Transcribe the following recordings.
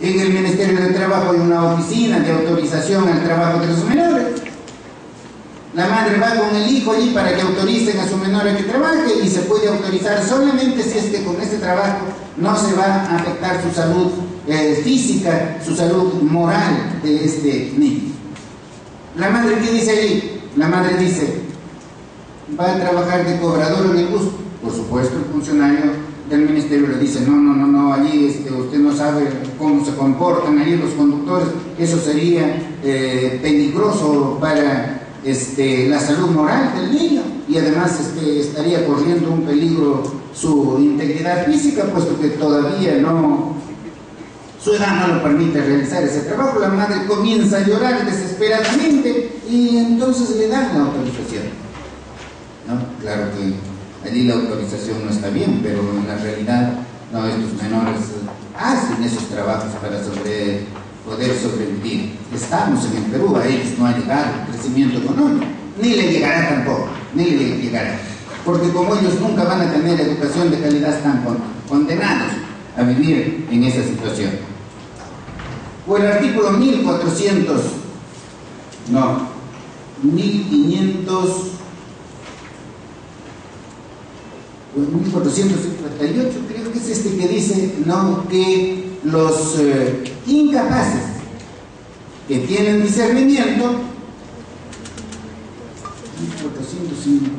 En el Ministerio de Trabajo hay una oficina de autorización al trabajo de los menores. La madre va con el hijo allí para que autoricen a su menor a que trabaje y se puede autorizar solamente si es que con este trabajo no se va a afectar su salud eh, física, su salud moral de este niño. La madre, ¿qué dice allí? La madre dice, va a trabajar de cobrador en el bus. Por supuesto, el funcionario del ministerio le dice, no, no, no, no, allí este, usted no sabe cómo se comportan allí los conductores, eso sería eh, peligroso para este, la salud moral del niño y además este, estaría corriendo un peligro su integridad física, puesto que todavía no, su edad no lo permite realizar ese trabajo. La madre comienza a llorar desesperadamente y entonces le dan la autorización. ¿No? Claro que allí la autorización no está bien, pero en la realidad no, estos menores hacen esos trabajos para poder sobrevivir. Estamos en el Perú, a ellos no ha llegado el crecimiento económico, ni le llegará tampoco, ni le llegará. Porque como ellos nunca van a tener educación de calidad, están condenados a vivir en esa situación. O el artículo 1400, no, 1500 1458, creo que es este que dice no, que los eh, incapaces que tienen discernimiento, 1458,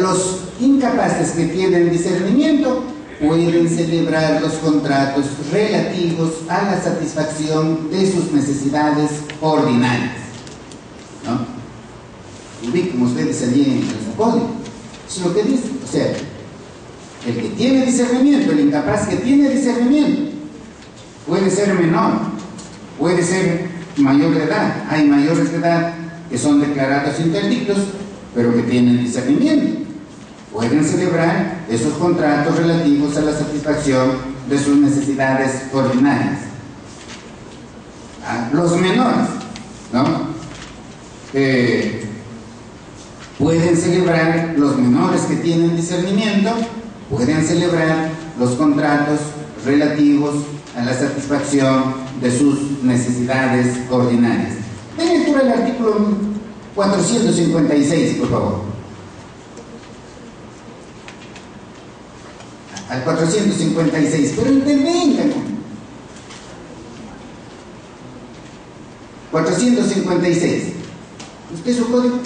los incapaces que tienen discernimiento pueden celebrar los contratos relativos a la satisfacción de sus necesidades ordinarias. ¿No? Como ustedes allí en el código. es lo que dice. O sea, el que tiene discernimiento, el incapaz que tiene discernimiento, puede ser menor, puede ser mayor de edad. Hay mayores de edad que son declarados interdictos, pero que tienen discernimiento. Pueden celebrar esos contratos relativos a la satisfacción de sus necesidades ordinarias. A los menores, ¿no? Eh, pueden celebrar los menores que tienen discernimiento, pueden celebrar los contratos relativos a la satisfacción de sus necesidades ordinarias. Den lectura el artículo 456, por favor. Al 456, pero intervengan. 456. ¿Usted su código?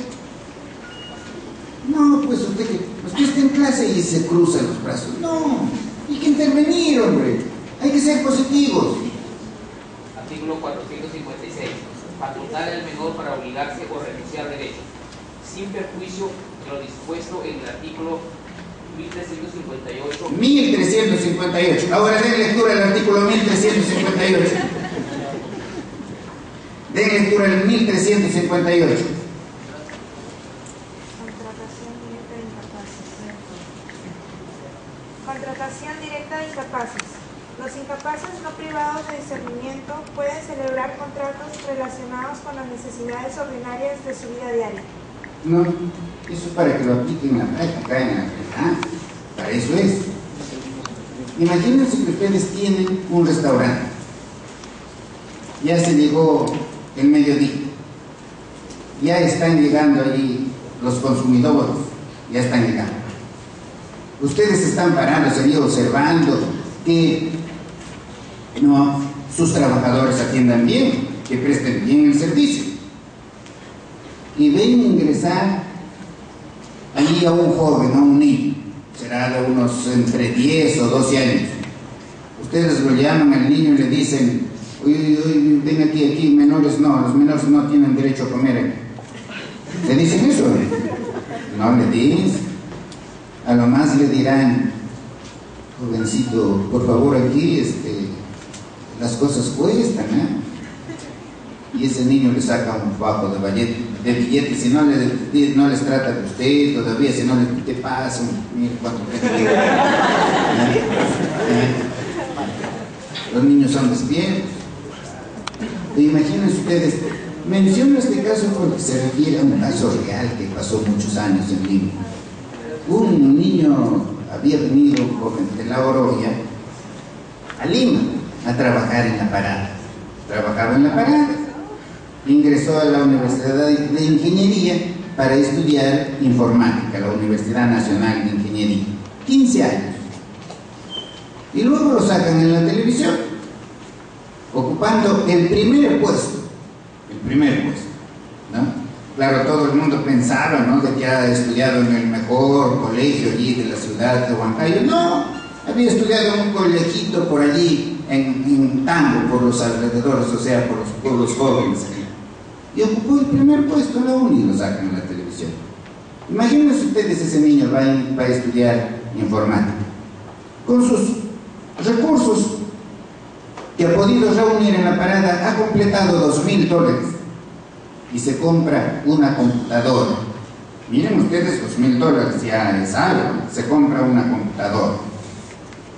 No, pues usted, usted y se cruza los brazos. No, hay que intervenir, hombre. Hay que ser positivos. Artículo 456. Facultar al menor para obligarse o renunciar derechos, sin perjuicio de lo dispuesto en el artículo 1358. 1358. Ahora den lectura al artículo 1358. Den lectura al 1358. Los incapaces no privados de discernimiento pueden celebrar contratos relacionados con las necesidades ordinarias de su vida diaria. No, eso es para que lo apliquen en la práctica, en la realidad. Para eso es. Imagínense que ustedes tienen un restaurante. Ya se llegó el mediodía. Ya están llegando allí los consumidores. Ya están llegando. Ustedes están parados allí observando que sus trabajadores atiendan bien, que presten bien el servicio. Y ven ingresar allí a un joven, a un niño, será de unos entre 10 o 12 años. Ustedes lo llaman al niño y le dicen, uy, uy, ven aquí, aquí, menores no, los menores no tienen derecho a comer aquí. ¿Le dicen eso? No le dicen. A lo más le dirán, jovencito, por favor aquí este, las cosas cuestan, ¿eh? Y ese niño le saca un bajo de, billete, de si no, le, les trata de usted todavía, si no le te pasa, mire cuánto te ¿Eh? Los niños son despiertos. Imagínense ustedes, menciono este caso porque se refiere a un caso real que pasó muchos años en Lima. Un niño había venido de la Oroya a Lima a trabajar en la parada. Trabajaba en la parada, ingresó a la Universidad de Ingeniería para estudiar informática, la Universidad Nacional de Ingeniería. 15 años. Y luego lo sacan en la televisión, ocupando el primer puesto, el primer puesto. Claro, todo el mundo pensaba, ¿no? De que ha estudiado en el mejor colegio allí de la ciudad de Huancayo. No, había estudiado en un colegito por allí, en, en Tango, por los alrededores, o sea, por los pueblos jóvenes. Y ocupó el primer puesto en la uni, lo sacan en la televisión. Imagínense ustedes ese niño va a, va a estudiar informática. Con sus recursos que ha podido reunir en la parada, ha completado dos mil dólares y se compra una computadora. Miren ustedes, dos mil dólares ya es algo, se compra una computadora.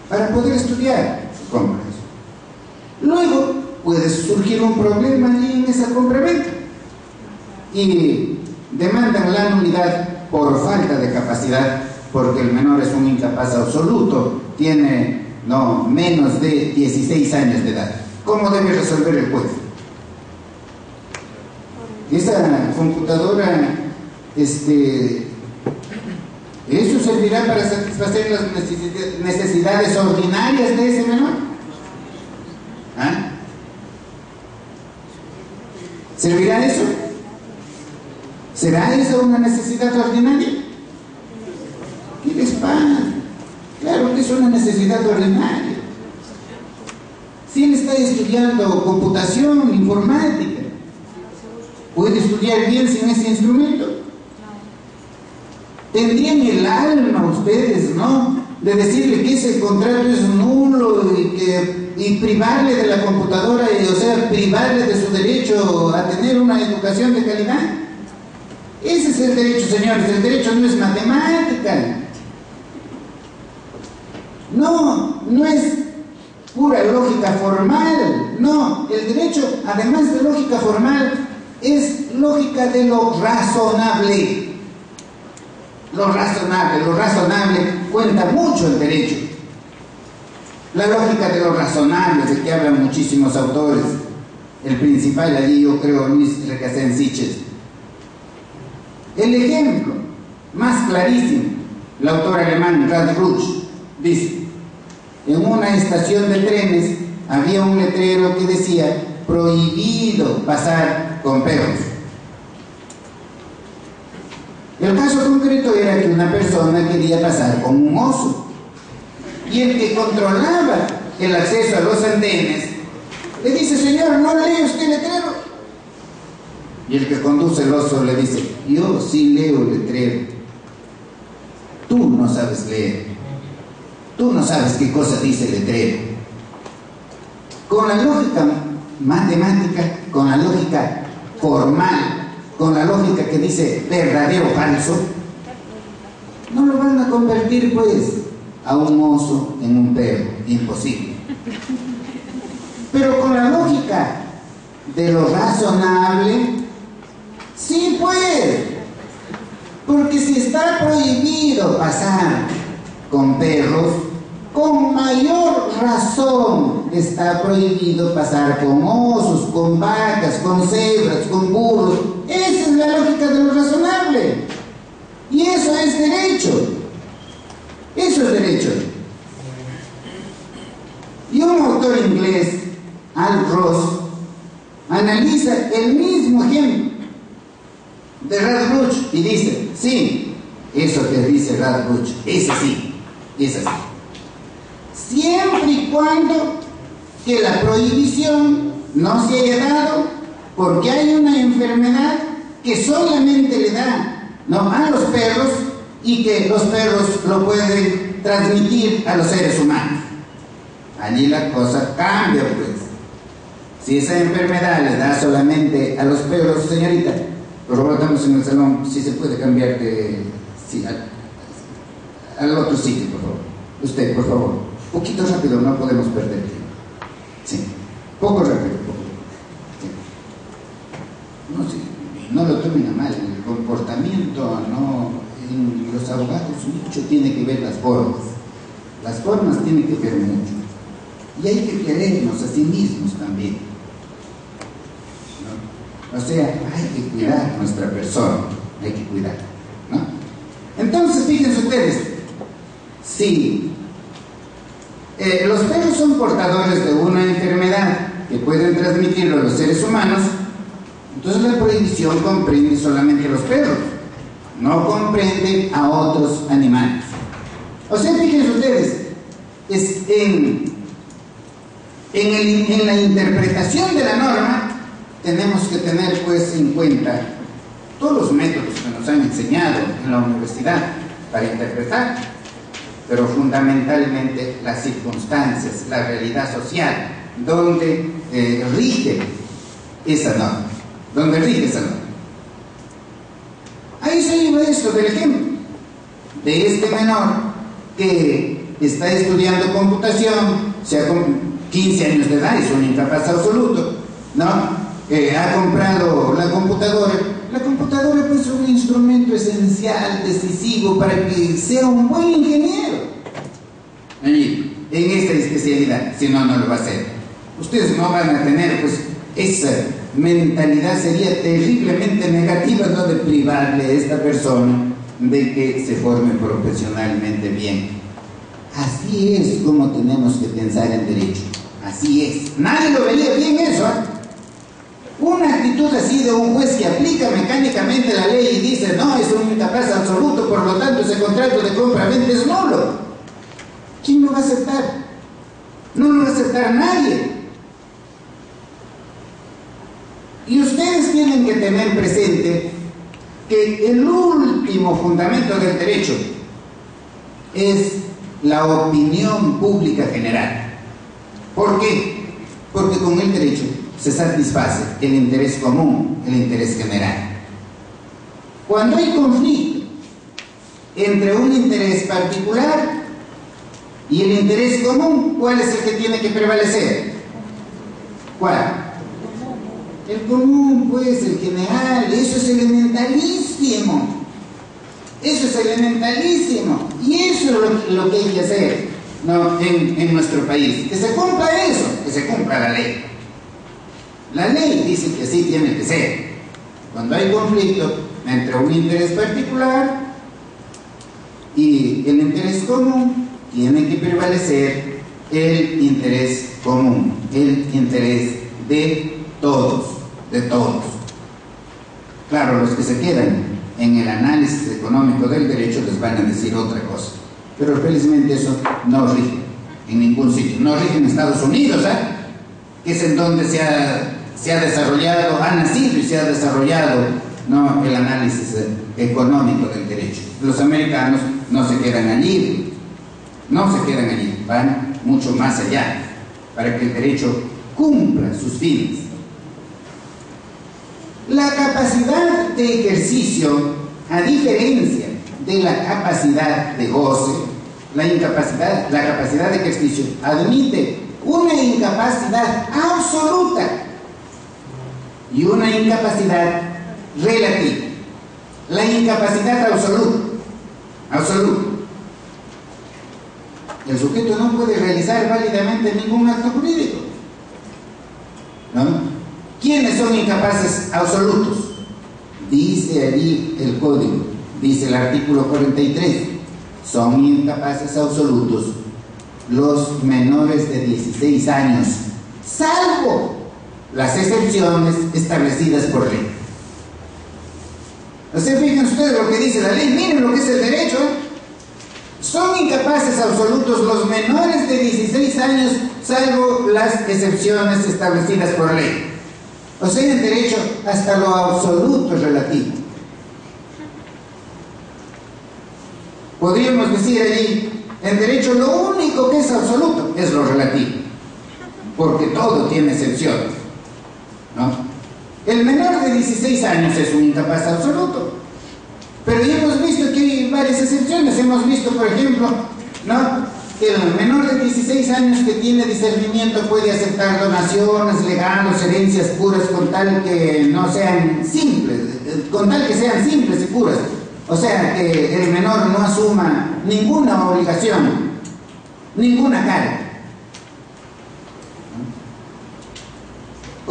Para poder estudiar, se compra eso. Luego puede surgir un problema en esa compra-venta y demandan la nulidad por falta de capacidad, porque el menor es un incapaz absoluto, tiene no menos de 16 años de edad. ¿Cómo debe resolver el juez? Esa computadora, este, ¿eso servirá para satisfacer las necesidades ordinarias de ese menor? ¿Ah? ¿Servirá eso? ¿Será eso una necesidad ordinaria? ¿Qué les pasa? Claro que es una necesidad ordinaria. Si él está estudiando computación, informática, ¿Puede estudiar bien sin ese instrumento? Tendrían el alma ustedes, ¿no? De decirle que ese contrato es nulo y, que, y privarle de la computadora, y, o sea, privarle de su derecho a tener una educación de calidad. Ese es el derecho, señores. El derecho no es matemática. No, no es pura lógica formal. No, el derecho, además de lógica formal, es lógica de lo razonable. Lo razonable, lo razonable cuenta mucho el derecho. La lógica de lo razonable, de que hablan muchísimos autores. El principal allí, yo creo, Luis Recasensiches. El ejemplo más clarísimo, el autor alemán Radbruch dice, en una estación de trenes había un letrero que decía prohibido pasar con perros. El caso concreto era que una persona quería pasar con un oso y el que controlaba el acceso a los andenes le dice, señor, ¿no lee usted letrero? Y el que conduce el oso le dice, yo sí leo letrero. Tú no sabes leer. Tú no sabes qué cosa dice el letrero. Con la lógica matemática con la lógica formal, con la lógica que dice verdadero o falso, no lo van a convertir pues a un oso en un perro, imposible. Pero con la lógica de lo razonable, sí pues, porque si está prohibido pasar con perros, con mayor razón está prohibido pasar con osos, con vacas, con cebras, con burros. Esa es la lógica de lo razonable. Y eso es derecho. Eso es derecho. Y un autor inglés, Al Ross, analiza el mismo ejemplo de Radbruch y dice, sí, eso que dice Radbruch, es así, es así siempre y cuando que la prohibición no se haya dado porque hay una enfermedad que solamente le da ¿no? a los perros y que los perros lo pueden transmitir a los seres humanos. Allí la cosa cambia, pues. Si esa enfermedad le da solamente a los perros, señorita, por favor, estamos en el salón, si se puede cambiar de... al otro sitio, por favor. Usted, por favor. Poquito rápido, no podemos perder tiempo. Sí, poco rápido, poco. No, no lo tomen a mal, el comportamiento, no, en los abogados mucho tiene que ver las formas. Las formas tienen que ver mucho. Y hay que querernos a sí mismos también. O sea, hay que cuidar nuestra persona, hay que cuidar. ¿no? Entonces, fíjense ustedes, si eh, los perros son portadores de una enfermedad que pueden transmitirlo a los seres humanos, entonces la prohibición comprende solamente a los perros, no comprende a otros animales. O sea, fíjense ustedes, es en, en, en la interpretación de la norma tenemos que tener pues en cuenta todos los métodos que nos han enseñado en la universidad para interpretar, pero fundamentalmente las circunstancias, la realidad social, donde eh, rige esa norma, donde rige esa norma. Ahí se lleva esto del ejemplo de este menor que está estudiando computación, sea con 15 años de edad, es un incapaz absoluto, ¿no? ha comprado la computadora. La computadora pues, es un instrumento esencial, decisivo para que sea un buen ingeniero en esta especialidad, si no, no lo va a hacer. Ustedes no van a tener pues esa mentalidad sería terriblemente negativa, no de privarle a esta persona de que se forme profesionalmente bien. Así es como tenemos que pensar en derecho. Así es. Nadie lo vería bien eso. ¿eh? Una actitud así de un juez que aplica mecánicamente la ley y dice, no, es un incapaz absoluto, por lo tanto ese contrato de compra-venta es nulo. ¿Quién lo va a aceptar? No lo va a aceptar nadie. Y ustedes tienen que tener presente que el último fundamento del derecho es la opinión pública general. ¿Por qué? Porque con el derecho se satisface el interés común, el interés general. Cuando hay conflicto entre un interés particular y el interés común, ¿cuál es el que tiene que prevalecer? ¿Cuál? El común, pues, el general, eso es elementalísimo. Eso es elementalísimo. Y eso es lo, que hay que hacer en, en nuestro país. Que se cumpla eso, que se cumpla la ley. La ley dice que así tiene que ser. Cuando hay conflicto entre un interés particular y el interés común, tiene que prevalecer el interés común, el interés de todos, de todos. Claro, los que se quedan en el análisis económico del derecho les van a decir otra cosa, pero felizmente eso no rige en ningún sitio, no rige en Estados Unidos, ¿eh? que es en donde se ha se ha desarrollado, ha nacido y se ha desarrollado el análisis económico del derecho. Los americanos no se quedan allí, no se quedan allí, van mucho más allá para que el derecho cumpla sus fines. La capacidad de ejercicio, a diferencia de la capacidad de goce, la incapacidad, la capacidad de ejercicio admite una incapacidad absoluta y una incapacidad relativa. La incapacidad absoluta. Absoluta. El sujeto no puede realizar válidamente ningún acto jurídico. ¿No? ¿Quiénes son incapaces absolutos? Dice allí el código, dice el artículo 43, son incapaces absolutos los menores de 16 años, salvo las excepciones establecidas por ley. Sea, fíjense ustedes lo que dice la ley, miren lo que es el derecho. Son incapaces absolutos los menores de 16 años, salvo las excepciones establecidas por ley. O sea, en derecho hasta lo absoluto relativo. Podríamos decir allí, en derecho lo único que es absoluto es lo relativo, porque todo tiene excepciones. El menor de 16 años es un incapaz absoluto. Pero ya hemos visto que hay varias excepciones. Hemos visto, por ejemplo, ¿no? que el menor de 16 años que tiene discernimiento puede aceptar donaciones, legados, herencias puras con tal que no sean simples, con tal que sean simples y puras. O sea, que el menor no asuma ninguna obligación, ninguna carga.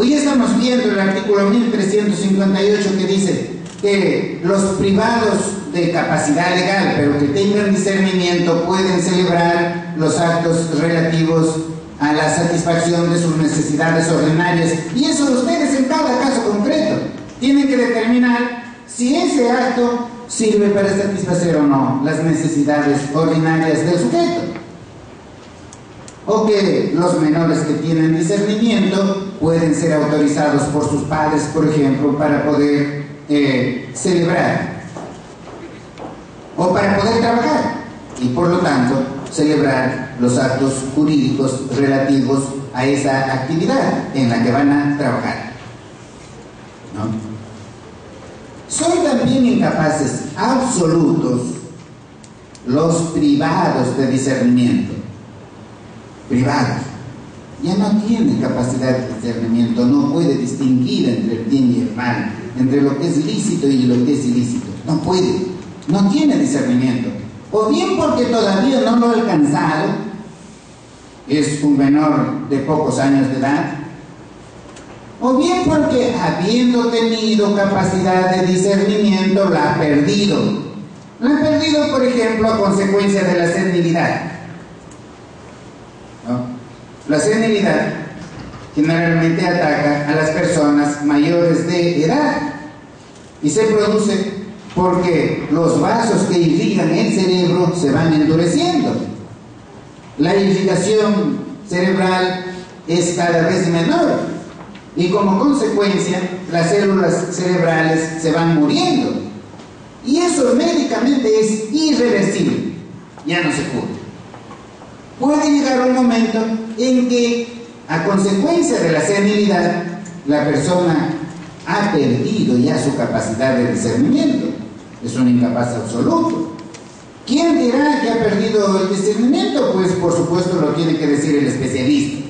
Hoy estamos viendo el artículo 1358 que dice que los privados de capacidad legal, pero que tengan discernimiento, pueden celebrar los actos relativos a la satisfacción de sus necesidades ordinarias. Y eso ustedes en cada caso concreto tienen que determinar si ese acto sirve para satisfacer o no las necesidades ordinarias del sujeto. O que los menores que tienen discernimiento pueden ser autorizados por sus padres, por ejemplo, para poder eh, celebrar o para poder trabajar y por lo tanto celebrar los actos jurídicos relativos a esa actividad en la que van a trabajar. ¿no? Son también incapaces absolutos los privados de discernimiento. Privados. Ya no tiene capacidad de discernimiento, no puede distinguir entre el bien y el mal, entre lo que es lícito y lo que es ilícito. No puede, no tiene discernimiento. O bien porque todavía no lo ha alcanzado, es un menor de pocos años de edad, o bien porque habiendo tenido capacidad de discernimiento la ha perdido. La ha perdido, por ejemplo, a consecuencia de la senilidad. La senilidad generalmente ataca a las personas mayores de edad y se produce porque los vasos que irrigan el cerebro se van endureciendo. La irrigación cerebral es cada vez menor y como consecuencia las células cerebrales se van muriendo. Y eso médicamente es irreversible, ya no se cura. Puede llegar un momento en que a consecuencia de la senilidad la persona ha perdido ya su capacidad de discernimiento. Es un incapaz absoluto. ¿Quién dirá que ha perdido el discernimiento? Pues por supuesto lo tiene que decir el especialista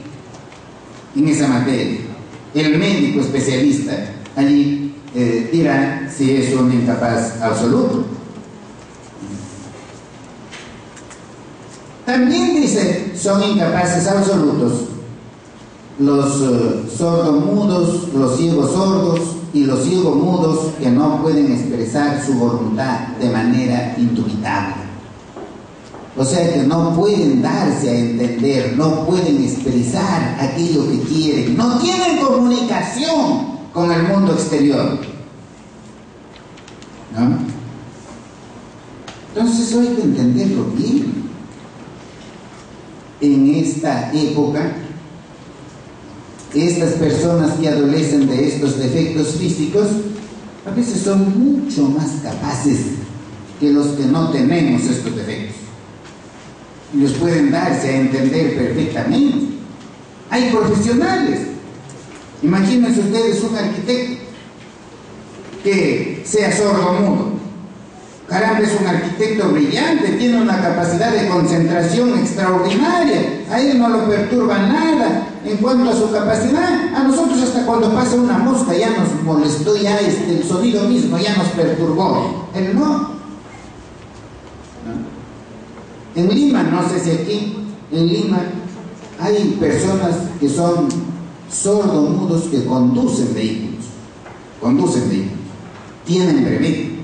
en esa materia el médico especialista allí eh, dirá si es un incapaz absoluto. También dice, son incapaces absolutos los uh, sordomudos, los ciegos sordos y los ciegos mudos que no pueden expresar su voluntad de manera indubitable. O sea que no pueden darse a entender, no pueden expresar aquello que quieren, no tienen comunicación con el mundo exterior. ¿No? Entonces hay que entenderlo bien. En esta época, estas personas que adolecen de estos defectos físicos, a veces son mucho más capaces que los que no tenemos estos defectos los pueden darse a entender perfectamente. Hay profesionales. Imagínense ustedes un arquitecto que sea sordo mudo. Caramba, es un arquitecto brillante, tiene una capacidad de concentración extraordinaria. A él no lo perturba nada en cuanto a su capacidad. A nosotros hasta cuando pasa una mosca ya nos molestó, ya este, el sonido mismo ya nos perturbó. Él no. En Lima, no sé si aquí, en Lima hay personas que son sordomudos que conducen vehículos, conducen vehículos, tienen brevet.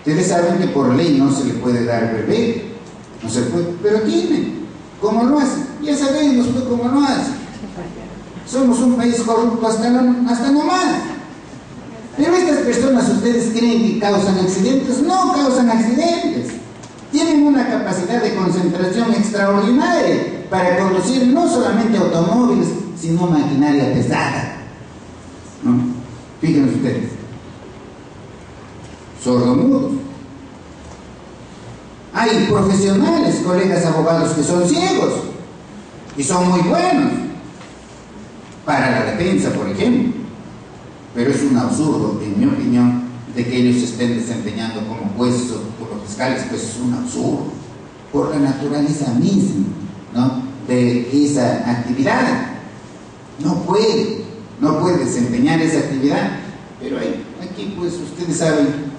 Ustedes saben que por ley no se le puede dar brevet, no se puede, pero tienen. ¿Cómo lo hacen? Ya sabemos pues, cómo lo hacen. Somos un país corrupto hasta, hasta nomás. Pero estas personas, ¿ustedes creen que causan accidentes? No causan accidentes tienen una capacidad de concentración extraordinaria para conducir no solamente automóviles, sino maquinaria pesada. Fíjense ustedes. Sordomudos. Hay profesionales, colegas abogados que son ciegos y son muy buenos para la defensa, por ejemplo. Pero es un absurdo, en mi opinión, de que ellos estén desempeñando como jueces o como fiscales, pues es un absurdo, por la naturaleza misma ¿no? de esa actividad. No puede, no puede desempeñar esa actividad, pero aquí pues ustedes saben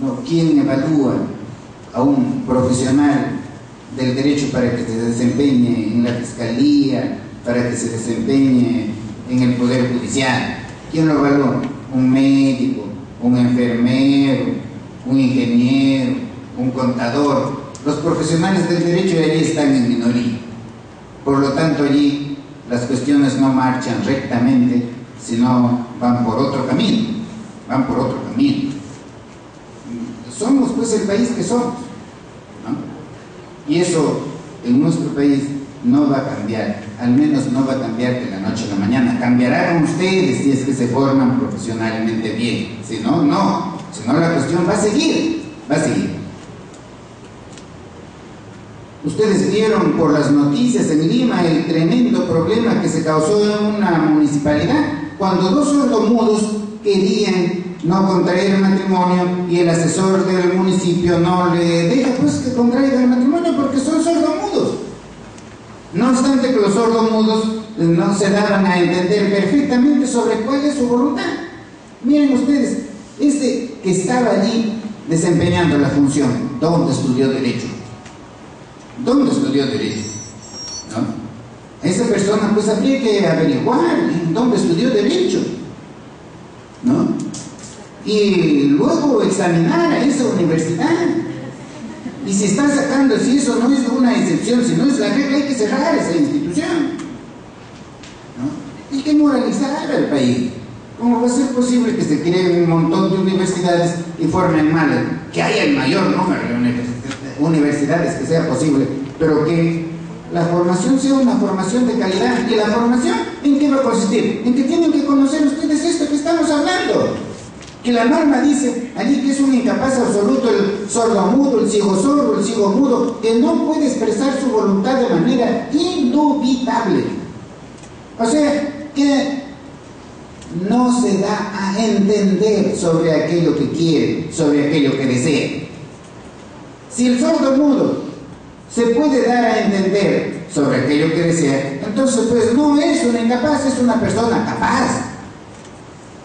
¿no? quién evalúa a un profesional del derecho para que se desempeñe en la fiscalía, para que se desempeñe en el Poder Judicial. ¿Quién lo evalúa? Un médico, un enfermero, un ingeniero, un contador. Los profesionales del derecho allí están en minoría. Por lo tanto, allí las cuestiones no marchan rectamente, sino van por otro camino, van por otro camino. Somos pues el país que somos. ¿no? Y eso en nuestro país no va a cambiar, al menos no va a cambiar de la noche a la mañana. Cambiará con ustedes si es que se forman profesionalmente bien. Si no, no. Si no, la cuestión va a seguir, va a seguir. Ustedes vieron por las noticias en Lima el tremendo problema que se causó en una municipalidad cuando dos sordomudos querían no contraer matrimonio y el asesor del municipio no le deja pues que contraiga el matrimonio porque son sordomudos. No obstante que los sordomudos no se daban a entender perfectamente sobre cuál es su voluntad. Miren ustedes, este que estaba allí desempeñando la función, ¿dónde estudió derecho? ¿Dónde estudió derecho? ¿No? Esa persona pues habría que averiguar dónde estudió derecho. ¿No? Y luego examinar a esa universidad. Y si está sacando, si eso no es una excepción, si no es la regla, hay que cerrar esa institución. ¿No? Hay que moralizar al país. ¿Cómo va a ser posible que se creen un montón de universidades y formen mal? Que haya el mayor número de universidades que sea posible, pero que la formación sea una formación de calidad. ¿Y la formación en qué va a consistir? En que tienen que conocer ustedes esto que estamos hablando. Que la norma dice allí que es un incapaz absoluto el sordo mudo, el sordo, el mudo, que no puede expresar su voluntad de manera indubitable. O sea, que no se da a entender sobre aquello que quiere, sobre aquello que desea. Si el sordo mudo se puede dar a entender sobre aquello que desea, entonces pues no es un incapaz, es una persona capaz.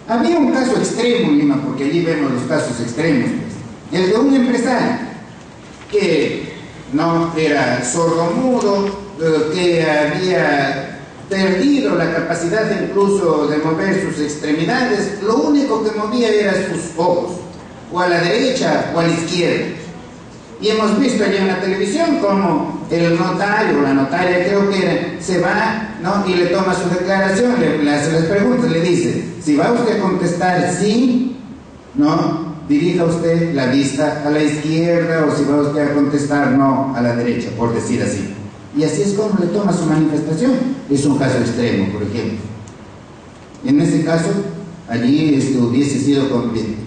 Había un caso extremo en Lima, porque allí vemos los casos extremos, pues. el de un empresario que no era sordo mudo, eh, que había perdido la capacidad incluso de mover sus extremidades, lo único que movía era sus ojos, o a la derecha o a la izquierda. Y hemos visto allí en la televisión como el notario, la notaria creo que era, se va ¿no? y le toma su declaración, le, hace las preguntas, le dice, si va usted a contestar sí, ¿no? dirija usted la vista a la izquierda o si va usted a contestar no a la derecha, por decir así. Y así es como le toma su manifestación. Es un caso extremo, por ejemplo. En ese caso, allí este, hubiese sido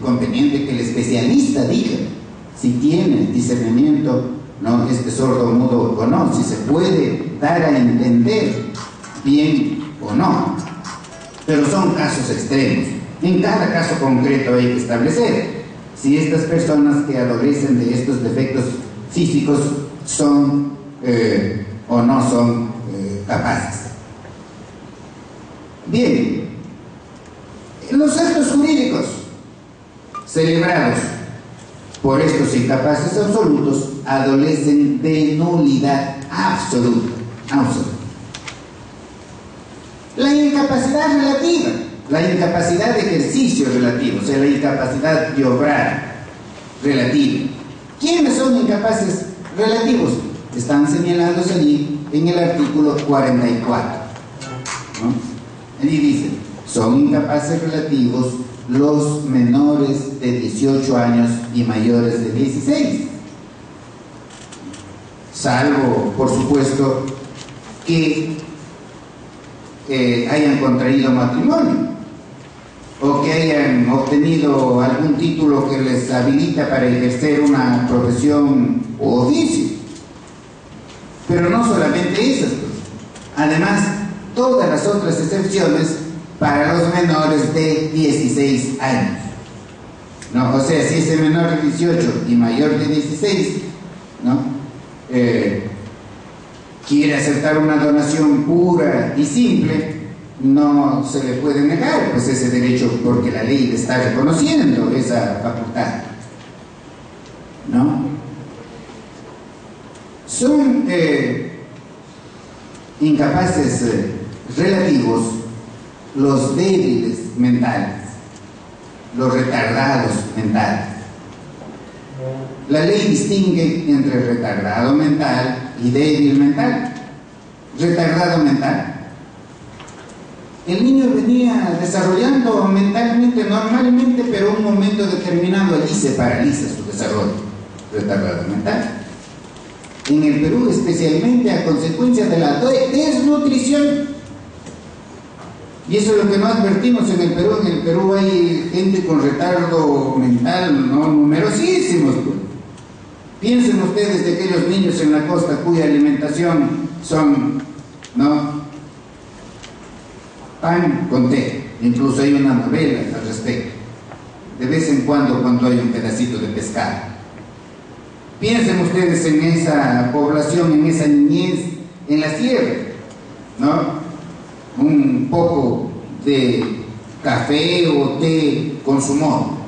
conveniente que el especialista diga si tiene discernimiento, ¿no? este sordo mudo o no, si se puede dar a entender bien o no. Pero son casos extremos. En cada caso concreto hay que establecer si estas personas que adolecen de estos defectos físicos son eh, o no son eh, capaces. Bien, los actos jurídicos celebrados por estos incapaces absolutos adolecen de nulidad absoluta. absoluta. La incapacidad relativa, la incapacidad de ejercicio relativo, o sea, la incapacidad de obrar relativa. ¿Quiénes son incapaces relativos? Están señalados allí en el artículo 44. ¿no? Allí dice, son incapaces relativos los menores de 18 años y mayores de 16. Salvo, por supuesto, que eh, hayan contraído matrimonio o que hayan obtenido algún título que les habilita para ejercer una profesión o oficio. Pero no solamente esas, pues. además todas las otras excepciones para los menores de 16 años. ¿no? O sea, si ese menor de 18 y mayor de 16 ¿no? Eh, quiere aceptar una donación pura y simple, no se le puede negar pues ese derecho porque la ley le está reconociendo esa facultad. ¿No? Son eh, incapaces eh, relativos los débiles mentales, los retardados mentales. La ley distingue entre retardado mental y débil mental. Retardado mental. El niño venía desarrollando mentalmente normalmente, pero un momento determinado allí se paraliza su desarrollo. Retardado mental. En el Perú, especialmente a consecuencia de la desnutrición. Y eso es lo que no advertimos en el Perú. En el Perú hay gente con retardo mental, ¿no? Numerosísimos. Pues. Piensen ustedes de aquellos niños en la costa cuya alimentación son, ¿no? Pan con té. Incluso hay una novela al respecto. De vez en cuando, cuando hay un pedacito de pescado. Piensen ustedes en esa población, en esa niñez, en la sierra, ¿no? Un poco de café o té con su modo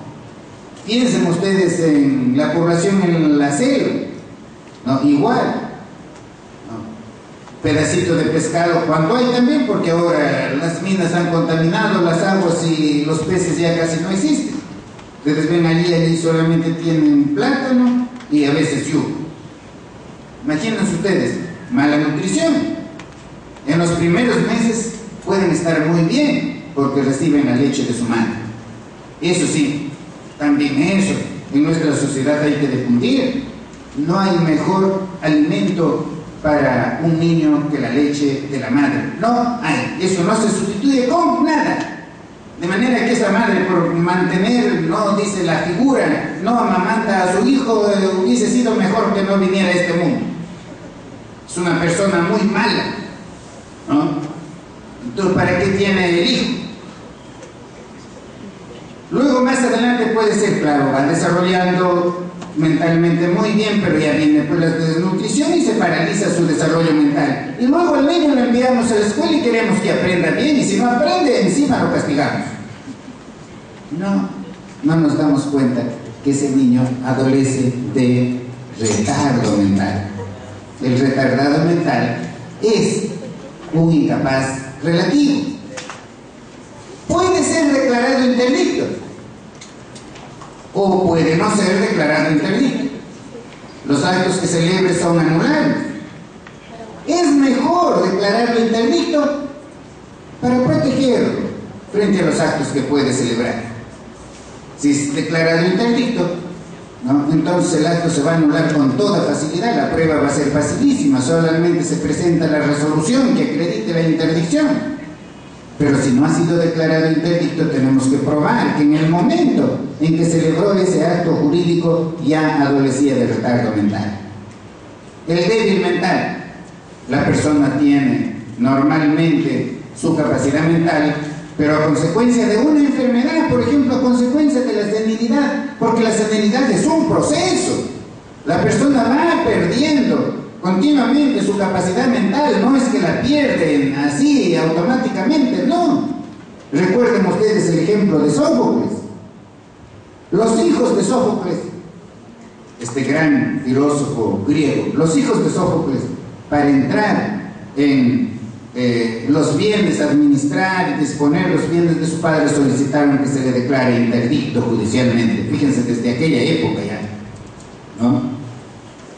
Piensen ustedes en la población en la selva, ¿no? igual. Pedacito de pescado cuando hay también, porque ahora las minas han contaminado las aguas y los peces ya casi no existen. Ustedes ven allí, allí solamente tienen plátano y a veces yugo. Imagínense ustedes, mala nutrición. En los primeros meses pueden estar muy bien porque reciben la leche de su madre. Eso sí, también eso, en nuestra sociedad hay que difundir. No hay mejor alimento para un niño que la leche de la madre. No hay. Eso no se sustituye con nada. De manera que esa madre, por mantener, no dice la figura, no amamanta a su hijo, eh, hubiese sido mejor que no viniera a este mundo. Es una persona muy mala. ¿no? Entonces, ¿para qué tiene el hijo? Luego más adelante puede ser, claro, va desarrollando mentalmente muy bien, pero ya viene por la desnutrición y se paraliza su desarrollo mental. Y luego al niño lo enviamos a la escuela y queremos que aprenda bien y si no aprende, encima lo castigamos. No, no nos damos cuenta que ese niño adolece de retardo mental. El retardado mental es un incapaz relativo. Puede ser declarado interdicto o puede no ser declarado interdicto. Los actos que celebre son anulables. Es mejor declararlo interdicto para protegerlo frente a los actos que puede celebrar. Si es declarado interdicto, entonces el acto se va a anular con toda facilidad, la prueba va a ser facilísima, solamente se presenta la resolución que acredite la interdicción. Pero si no ha sido declarado interdicto, tenemos que probar que en el momento en que celebró ese acto jurídico ya adolecía de retardo mental. El débil mental, la persona tiene normalmente su capacidad mental, pero a consecuencia de una enfermedad, por ejemplo, a consecuencia de la senilidad, porque la senilidad es un proceso. La persona va perdiendo continuamente su capacidad mental, no es que la pierden así automáticamente, no. Recuerden ustedes el ejemplo de Sófocles. Los hijos de Sófocles, este gran filósofo griego, los hijos de Sófocles, para entrar en eh, los bienes, administrar y disponer los bienes de su padre, solicitaron que se le declare interdicto judicialmente. Fíjense, desde aquella época ya. ¿no?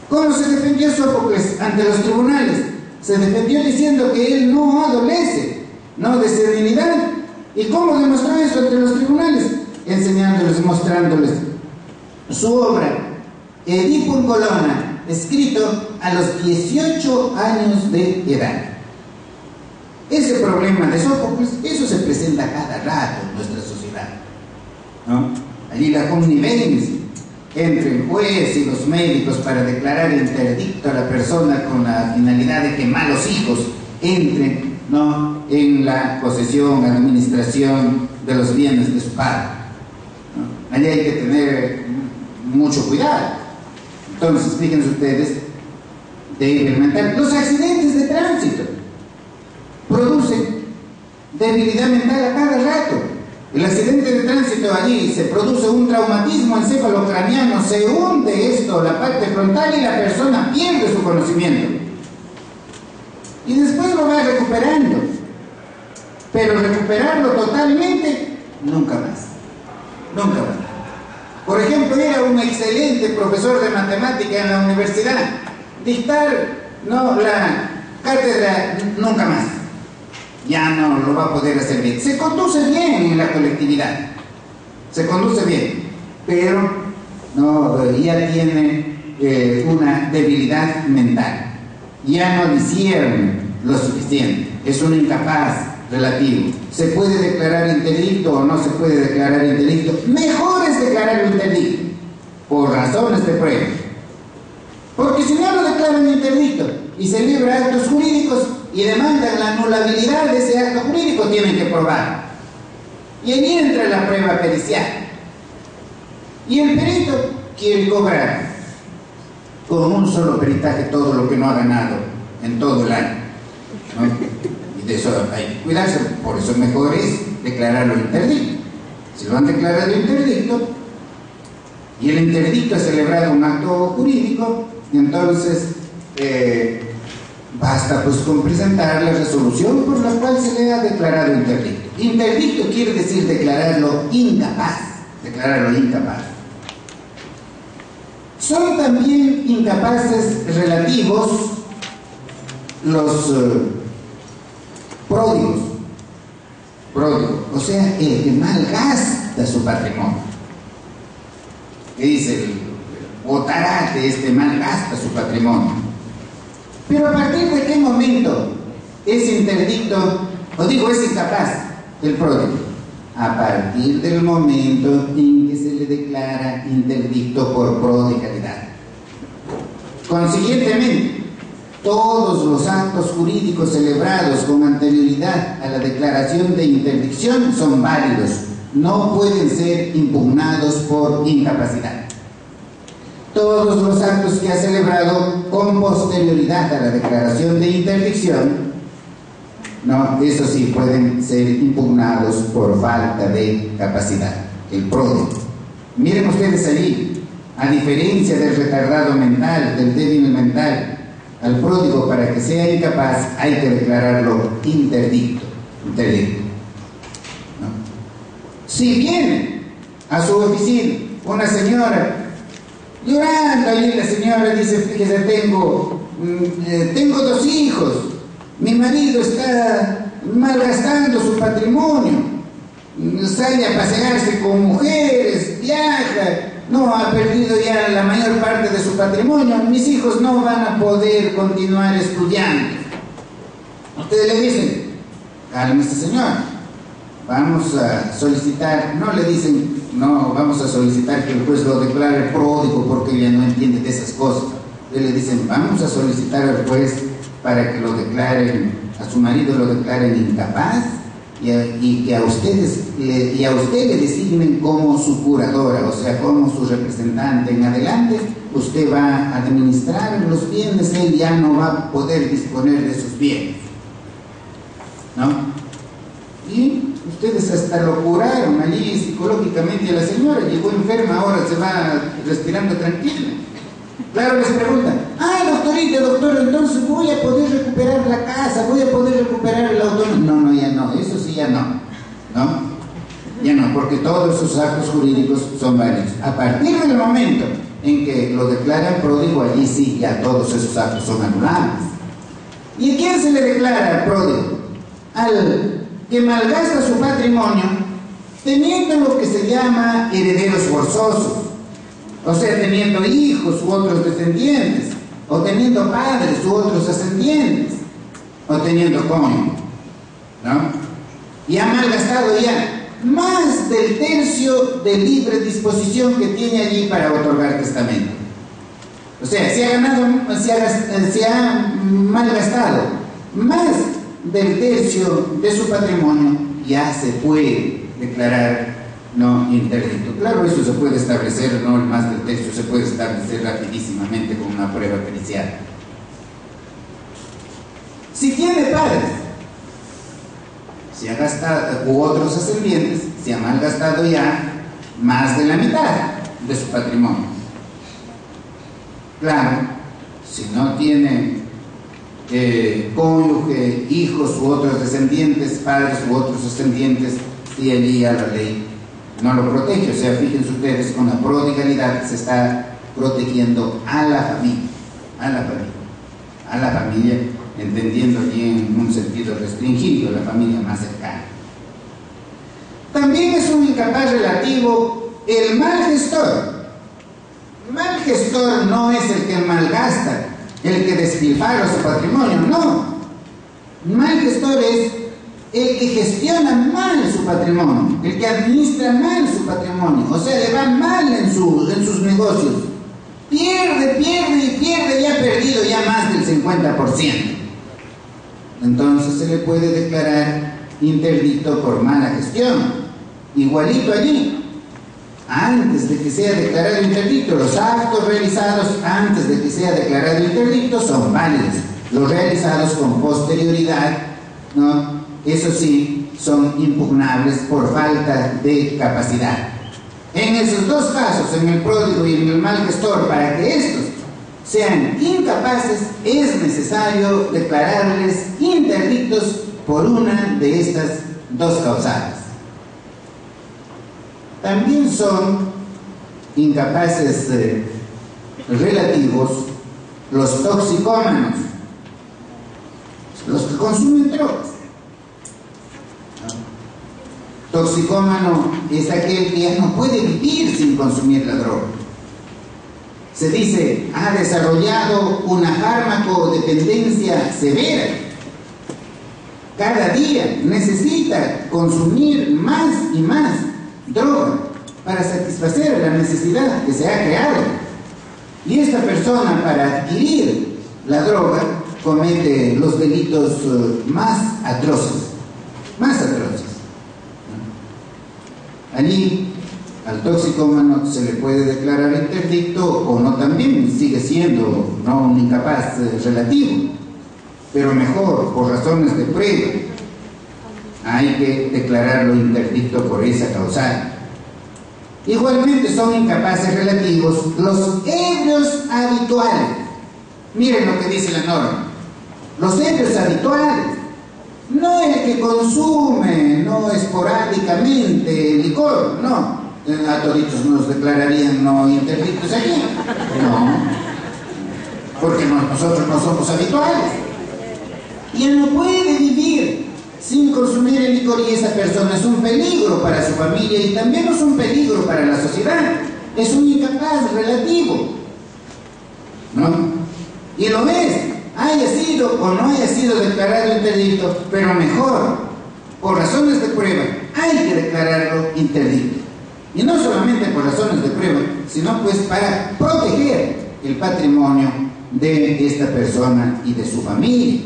¿Cómo se defendió Sófocles ante los tribunales? Se defendió diciendo que él no adolece, no de serenidad. ¿Y cómo demostró eso ante los tribunales? Enseñándoles, mostrándoles su obra, Edipo en Colonna, escrito a los 18 años de edad. Ese problema de Sófocles, eso se presenta cada rato en nuestra sociedad. ¿no? Allí la connivencia entre el juez y los médicos para declarar interdicto a la persona con la finalidad de que malos hijos entren ¿no? en la posesión, administración de los bienes de su padre. Allí hay que tener mucho cuidado. Entonces, fíjense ustedes, de implementar los accidentes de tránsito producen debilidad mental a cada rato. El accidente de tránsito allí se produce un traumatismo encefalocraniano, se hunde esto, la parte frontal y la persona pierde su conocimiento. Y después lo va recuperando. Pero recuperarlo totalmente, nunca más. Nunca más. Por ejemplo, era un excelente profesor de matemática en la universidad. Dictar, no, la cátedra, nunca más. Ya no lo va a poder hacer bien. Se conduce bien en la colectividad. Se conduce bien. Pero no, ya tiene eh, una debilidad mental. Ya no hicieron lo suficiente. Es un incapaz relativo. ¿Se puede declarar interdicto o no se puede declarar interdicto? Mejor es declararlo interdicto, por razones de prueba. Porque si no lo declaran interdicto y se libra actos jurídicos y demandan la anulabilidad de ese acto jurídico, tienen que probar. Y ahí entra la prueba pericial. Y el perito quiere cobrar con un solo peritaje todo lo que no ha ganado en todo el año. Y de eso hay que cuidarse, por eso mejor es declararlo interdicto. Si lo han declarado interdicto y el interdicto ha celebrado un acto jurídico, entonces eh, basta pues con presentar la resolución por la cual se le ha declarado interdicto. Interdicto quiere decir declararlo incapaz, declararlo incapaz. Son también incapaces relativos los eh, pródigos, pródigos, o sea, el que malgasta su patrimonio. ¿Qué dice? El botarate este malgasta su patrimonio. Pero a partir de qué momento es interdicto, o digo, es incapaz el pródigo? A partir del momento en que se le declara interdicto por prodigalidad. Consiguientemente, todos los actos jurídicos celebrados con anterioridad a la declaración de interdicción son válidos, no pueden ser impugnados por incapacidad. Todos los actos que ha celebrado con posterioridad a la declaración de interdicción, no, eso sí pueden ser impugnados por falta de capacidad, el pródigo. Miren ustedes allí, a diferencia del retardado mental, del débil mental, al pródigo para que sea incapaz hay que declararlo interdicto. interdicto. Si viene a su oficina una señora llorando allí la señora dice, fíjese, tengo, eh, tengo dos hijos, mi marido está malgastando su patrimonio, sale a pasearse con mujeres, viaja, no ha perdido ya la mayor parte de su patrimonio, mis hijos no van a poder continuar estudiando. Ustedes le dicen, cálmese señor, vamos a solicitar, no le dicen, no, vamos a solicitar que el juez lo declare pródigo porque ya no entiende de esas cosas. le dicen, vamos a solicitar al juez para que lo declaren, a su marido lo declaren incapaz y, a, y que a ustedes y a usted le designen como su curadora, o sea, como su representante en adelante, usted va a administrar los bienes, él ya no va a poder disponer de sus bienes. ¿No? Y ustedes hasta lo curaron allí psicológicamente a la señora, llegó enferma, ahora se va respirando tranquila. Claro, les preguntan, ah, doctorita, doctor, entonces voy a poder recuperar la casa, voy a poder recuperar el automóvil. No, no, ya no, eso sí ya no, ¿no? Ya no, porque todos esos actos jurídicos son válidos. A partir del momento en que lo declaran pródigo, allí sí ya todos esos actos son anulables. ¿Y a quién se le declara pródigo? Al que malgasta su patrimonio teniendo lo que se llama herederos forzosos o sea, teniendo hijos u otros descendientes, o teniendo padres u otros ascendientes, o teniendo cónyuge, ¿no? Y ha malgastado ya más del tercio de libre disposición que tiene allí para otorgar testamento. O sea, se ha ganado, se ha, se ha malgastado más del tercio de su patrimonio, ya se puede declarar no interdicto. Claro, eso se puede establecer, no el más del texto, se puede establecer rapidísimamente con una prueba pericial. Si tiene padres, si ha gastado, u otros ascendientes, se ha malgastado ya más de la mitad de su patrimonio. Claro, si no tiene eh, cónyuge, hijos u otros descendientes, padres u otros descendientes, allí ya la ley no lo protege. O sea, fíjense ustedes, con la prodigalidad se está protegiendo a la familia, a la familia, a la familia, entendiendo allí en un sentido restringido, la familia más cercana. También es un incapaz relativo el mal gestor. Mal gestor no es el que malgasta, el que despilfarra su patrimonio, no. Mal gestor es el que gestiona mal su patrimonio, el que administra mal su patrimonio, o sea, le va mal en, en sus negocios. Pierde, pierde y pierde y ha perdido ya más del 50%. Entonces se le puede declarar interdicto por mala gestión. Igualito allí, antes de que sea declarado interdicto, los actos realizados antes de que sea declarado interdicto son válidos. Los realizados con posterioridad, ¿no? Eso sí, son impugnables por falta de capacidad. En esos dos casos, en el pródigo y en el mal gestor, para que estos sean incapaces, es necesario declararles interdictos por una de estas dos causales. También son incapaces eh, relativos los toxicómanos, los que consumen drogas. Toxicómano es aquel que no puede vivir sin consumir la droga. Se dice, ha desarrollado una fármaco-dependencia severa. Cada día necesita consumir más y más droga para satisfacer la necesidad que se ha creado. Y esta persona para adquirir la droga comete los delitos eh, más atroces, más atroces. Allí al toxicómano se le puede declarar interdicto o no también, sigue siendo no un incapaz eh, relativo, pero mejor, por razones de prueba, hay que declararlo interdicto por esa causal. Igualmente son incapaces relativos los ebrios habituales. Miren lo que dice la norma. Los ebrios habituales, no el que consume, no esporádicamente licor, no. A toditos nos declararían no interdictos aquí. No. Porque nosotros no somos habituales. Y él no puede vivir sin consumir y esa persona es un peligro para su familia y también es un peligro para la sociedad. Es un incapaz relativo. ¿No? Y lo ves, haya sido o no haya sido declarado interdicto, pero mejor, por razones de prueba, hay que declararlo interdicto. Y no solamente por razones de prueba, sino pues para proteger el patrimonio de esta persona y de su familia.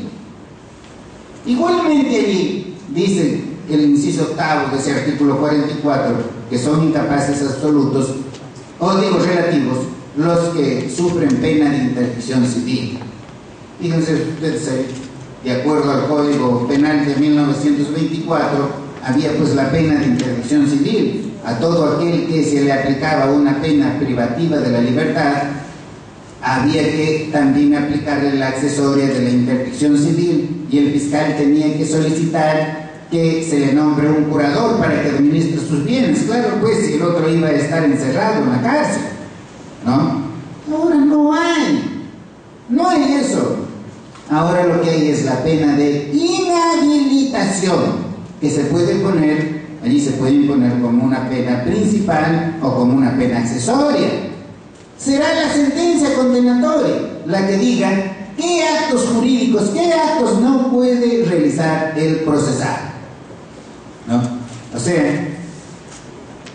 Igualmente allí dice el inciso octavo de ese artículo 44 que son incapaces absolutos o digo relativos los que sufren pena de interdicción civil. Fíjense ustedes ahí, de acuerdo al Código Penal de 1924, había pues la pena de interdicción civil a todo aquel que se le aplicaba una pena privativa de la libertad había que también aplicarle la accesoria de la interdicción civil y el fiscal tenía que solicitar que se le nombre un curador para que administre sus bienes. Claro, pues si el otro iba a estar encerrado en la cárcel, ¿no? Ahora no hay, no hay eso. Ahora lo que hay es la pena de inhabilitación que se puede poner, allí se puede imponer como una pena principal o como una pena accesoria será la sentencia condenatoria la que diga qué actos jurídicos, qué actos no puede realizar el procesado. ¿No? O sea,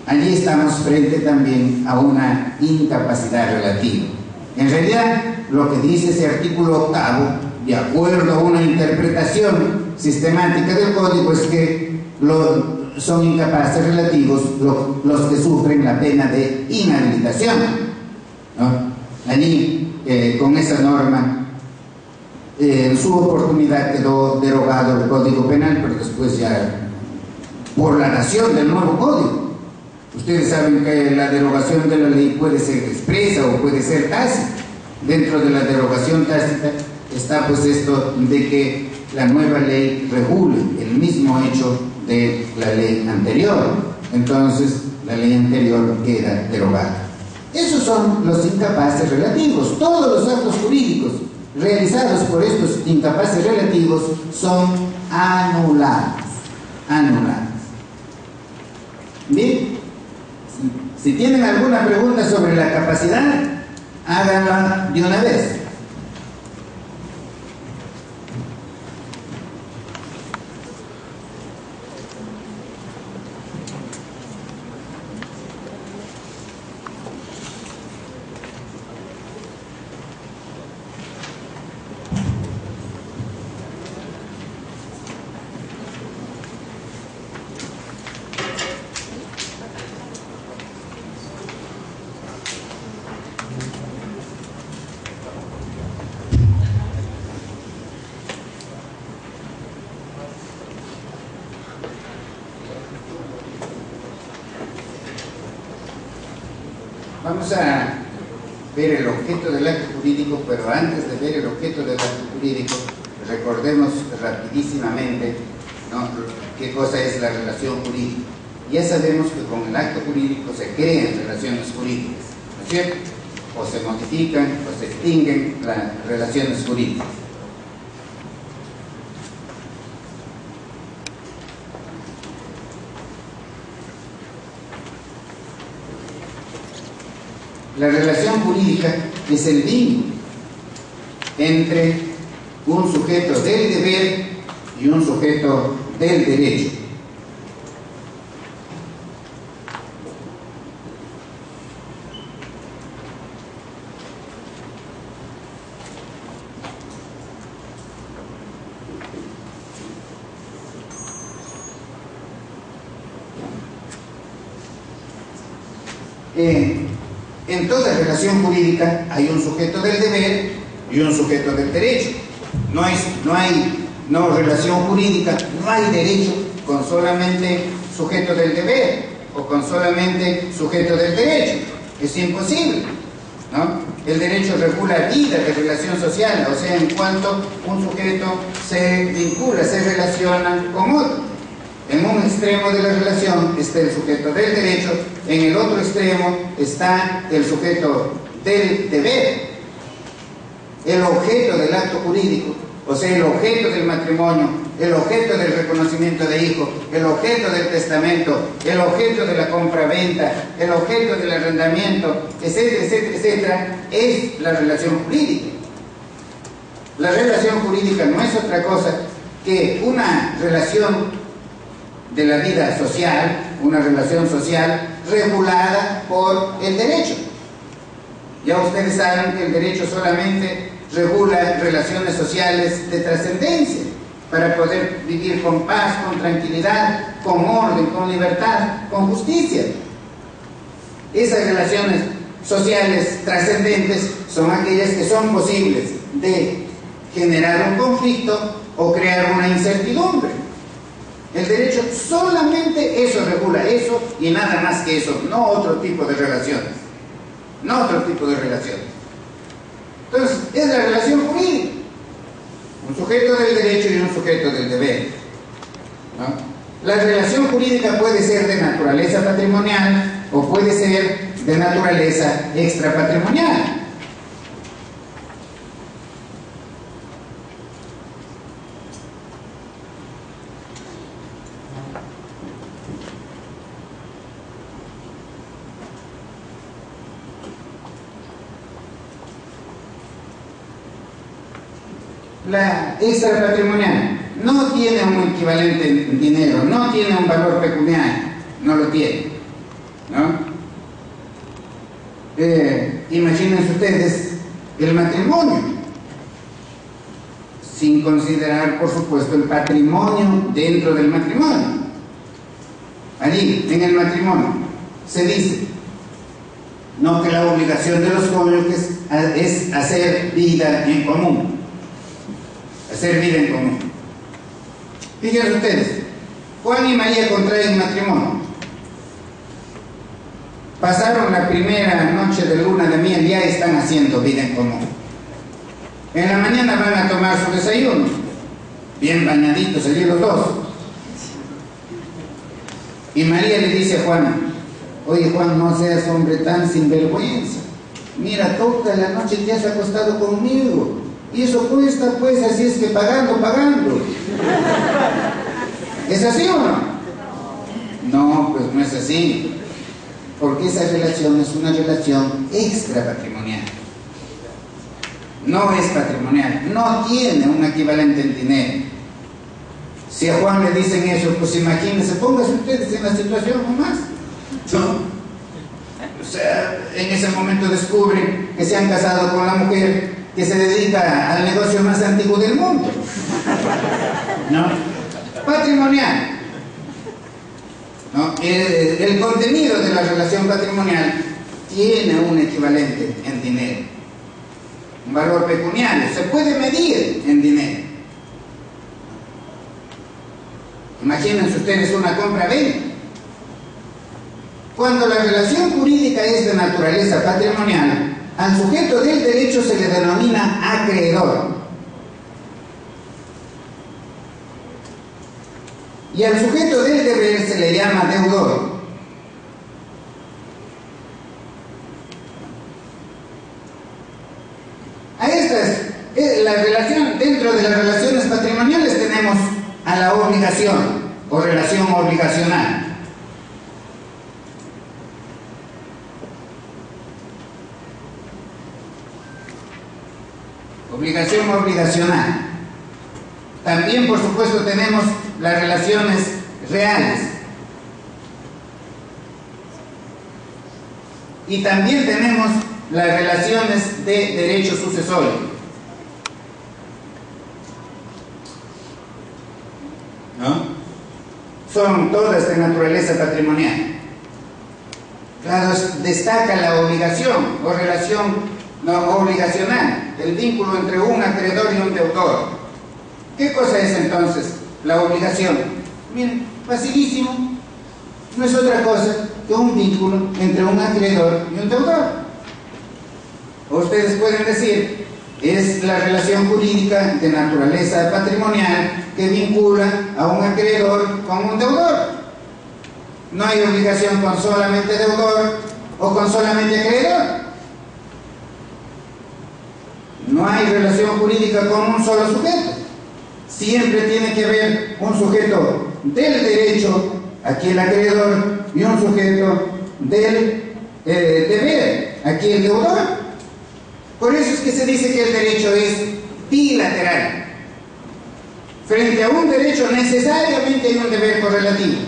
allí estamos frente también a una incapacidad relativa. En realidad, lo que dice ese artículo octavo, de acuerdo a una interpretación sistemática del código, es que son incapaces relativos los que sufren la pena de inhabilitación. Allí, eh, con esa norma, eh, en su oportunidad quedó derogado el Código Penal, pero después ya, por la nación del nuevo Código. Ustedes saben que la derogación de la ley puede ser expresa o puede ser tácita. Dentro de la derogación tácita está pues esto de que la nueva ley regule el mismo hecho de la ley anterior. Entonces, la ley anterior queda derogada. Esos son los incapaces relativos. Todos los actos jurídicos realizados por estos incapaces relativos son anulados. Anulados. Bien, si tienen alguna pregunta sobre la capacidad, háganla de una vez. Vamos a ver el objeto del acto jurídico, pero antes de ver el objeto del acto jurídico, recordemos rapidísimamente ¿no? qué cosa es la relación jurídica. Ya sabemos que con el acto jurídico se crean relaciones jurídicas, ¿no es cierto? O se modifican o se extinguen las relaciones jurídicas. La relación jurídica es el vínculo entre un sujeto del deber y un sujeto del derecho. Eh, en toda relación jurídica hay un sujeto del deber y un sujeto del derecho. No, es, no hay jurídica, no hay derecho con solamente sujeto del deber o con solamente sujeto del derecho. Es imposible. ¿no? El derecho regula vida de relación social, o sea, en cuanto un sujeto se vincula, se relaciona con otro. En un extremo de la relación está el sujeto del derecho, en el otro extremo está el sujeto del deber. El objeto del acto jurídico, o sea, el objeto del matrimonio, el objeto del reconocimiento de hijo, el objeto del testamento, el objeto de la compra-venta, el objeto del arrendamiento, etcétera, etcétera, etcétera, es la relación jurídica. La relación jurídica no es otra cosa que una relación de la vida social, una relación social regulada por el derecho. Ya ustedes saben que el derecho solamente regula relaciones sociales de trascendencia para poder vivir con paz, con tranquilidad, con orden, con libertad, con justicia. Esas relaciones sociales trascendentes son aquellas que son posibles de generar un conflicto o crear una incertidumbre. El derecho solamente eso regula, eso y nada más que eso, no otro tipo de relaciones. No otro tipo de relaciones. Entonces, es la relación jurídica. Un sujeto del derecho y un sujeto del deber. La relación jurídica puede ser de naturaleza patrimonial o puede ser de naturaleza extrapatrimonial. La extra patrimonial no tiene un equivalente en dinero, no tiene un valor pecuniario, no lo tiene. ¿no? Eh, imagínense ustedes el matrimonio, sin considerar, por supuesto, el patrimonio dentro del matrimonio. Allí, en el matrimonio, se dice, no que la obligación de los cónyuges es hacer vida en común hacer vida en común. Fíjense ustedes, Juan y María contraen matrimonio. Pasaron la primera noche de luna de miel, ya están haciendo vida en común. En la mañana van a tomar su desayuno, bien bañaditos allí los dos. Y María le dice a Juan, oye Juan, no seas hombre tan sinvergüenza. Mira, toda la noche te has acostado conmigo. Y eso cuesta, pues, así es que pagando, pagando. ¿Es así o no? No, pues no es así. Porque esa relación es una relación extra patrimonial. No es patrimonial, no tiene un equivalente en dinero. Si a Juan le dicen eso, pues imagínense, pónganse ustedes en la situación nomás. ¿No? O sea, en ese momento descubren que se han casado con la mujer que se dedica al negocio más antiguo del mundo. ¿No? Patrimonial. ¿No? El, el contenido de la relación patrimonial tiene un equivalente en dinero. Un valor pecuniario. Se puede medir en dinero. Imagínense ustedes una compra-venta. Cuando la relación jurídica es de naturaleza patrimonial, al sujeto del derecho se le denomina acreedor. Y al sujeto del deber se le llama deudor. A estas, eh, la relación, dentro de las relaciones patrimoniales tenemos a la obligación o relación obligacional. Obligación obligacional. También, por supuesto, tenemos las relaciones reales. Y también tenemos las relaciones de derecho sucesorio. ¿No? Son todas de naturaleza patrimonial. Claro, destaca la obligación o relación no, obligacional, el vínculo entre un acreedor y un deudor. ¿Qué cosa es entonces la obligación? Miren, facilísimo. No es otra cosa que un vínculo entre un acreedor y un deudor. Ustedes pueden decir, es la relación jurídica de naturaleza patrimonial que vincula a un acreedor con un deudor. No hay obligación con solamente deudor o con solamente acreedor. No hay relación jurídica con un solo sujeto. Siempre tiene que haber un sujeto del derecho, aquí el acreedor, y un sujeto del eh, deber, aquí el deudor. Por eso es que se dice que el derecho es bilateral. Frente a un derecho necesariamente hay un deber correlativo.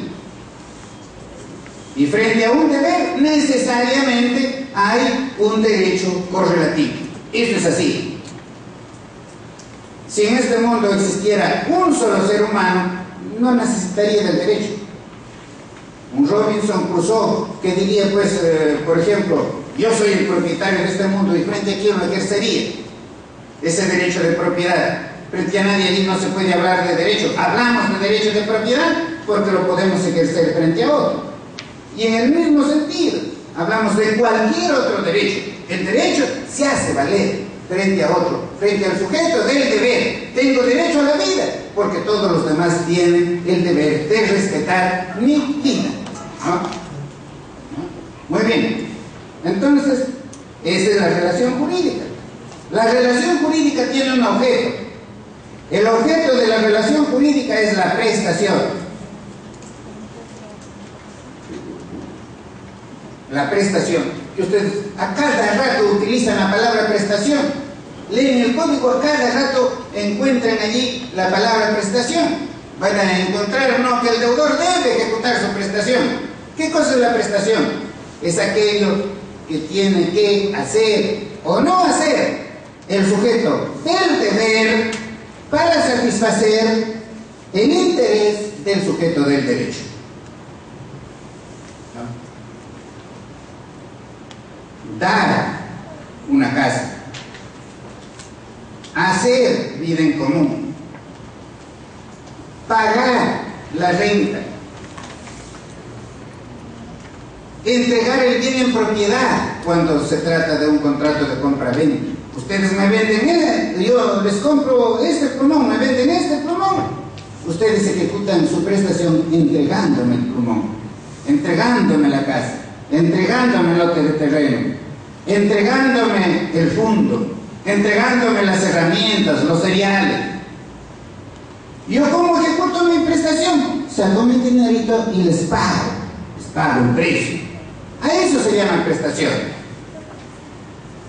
Y frente a un deber necesariamente hay un derecho correlativo. Eso es así. Si en este mundo existiera un solo ser humano, no necesitaría del derecho. Un Robinson Crusoe que diría, pues, eh, por ejemplo, yo soy el propietario de este mundo y frente a quién lo ejercería ese derecho de propiedad. Frente a nadie allí no se puede hablar de derecho. Hablamos de derecho de propiedad porque lo podemos ejercer frente a otro. Y en el mismo sentido, hablamos de cualquier otro derecho. El derecho se hace valer frente a otro, frente al sujeto del deber. Tengo derecho a la vida porque todos los demás tienen el deber de respetar mi vida. Muy bien. Entonces, esa es la relación jurídica. La relación jurídica tiene un objeto. El objeto de la relación jurídica es la prestación. La prestación. Que ustedes a cada rato utilizan la palabra prestación. Leen el código, a cada rato encuentran allí la palabra prestación. Van a encontrar no que el deudor debe ejecutar su prestación. ¿Qué cosa es la prestación? Es aquello que tiene que hacer o no hacer el sujeto del deber para satisfacer el interés del sujeto del derecho. Dar una casa, hacer vida en común, pagar la renta, entregar el bien en propiedad cuando se trata de un contrato de compra-venta. Ustedes me venden, yo les compro este plumón, me venden este plumón. Ustedes ejecutan su prestación entregándome el plumón, entregándome la casa, entregándome el lote de terreno, entregándome el fondo, entregándome las herramientas, los cereales. ¿Yo cómo ejecuto mi prestación? Saco mi dinerito y les pago, les pago un precio. A eso se llama prestación.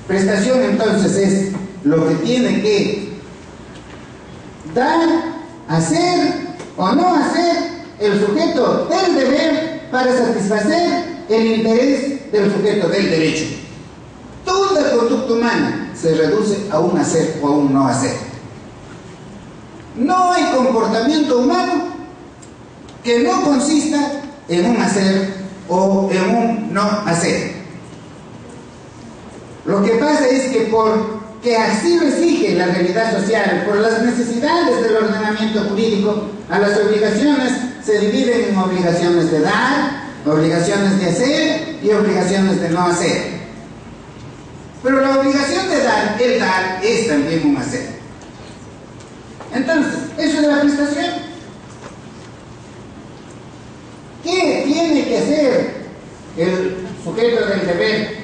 Prestación entonces es lo que tiene que dar, hacer o no hacer el sujeto del deber para satisfacer el interés del sujeto del derecho. Toda conducta humana se reduce a un hacer o a un no hacer. No hay comportamiento humano que no consista en un hacer o en un no hacer. Lo que pasa es que porque así lo exige la realidad social, por las necesidades del ordenamiento jurídico, a las obligaciones se dividen en obligaciones de dar, obligaciones de hacer y obligaciones de no hacer. Pero la obligación de dar, el dar, es también un hacer. Entonces, eso es la prestación. ¿Qué tiene que hacer el sujeto del deber?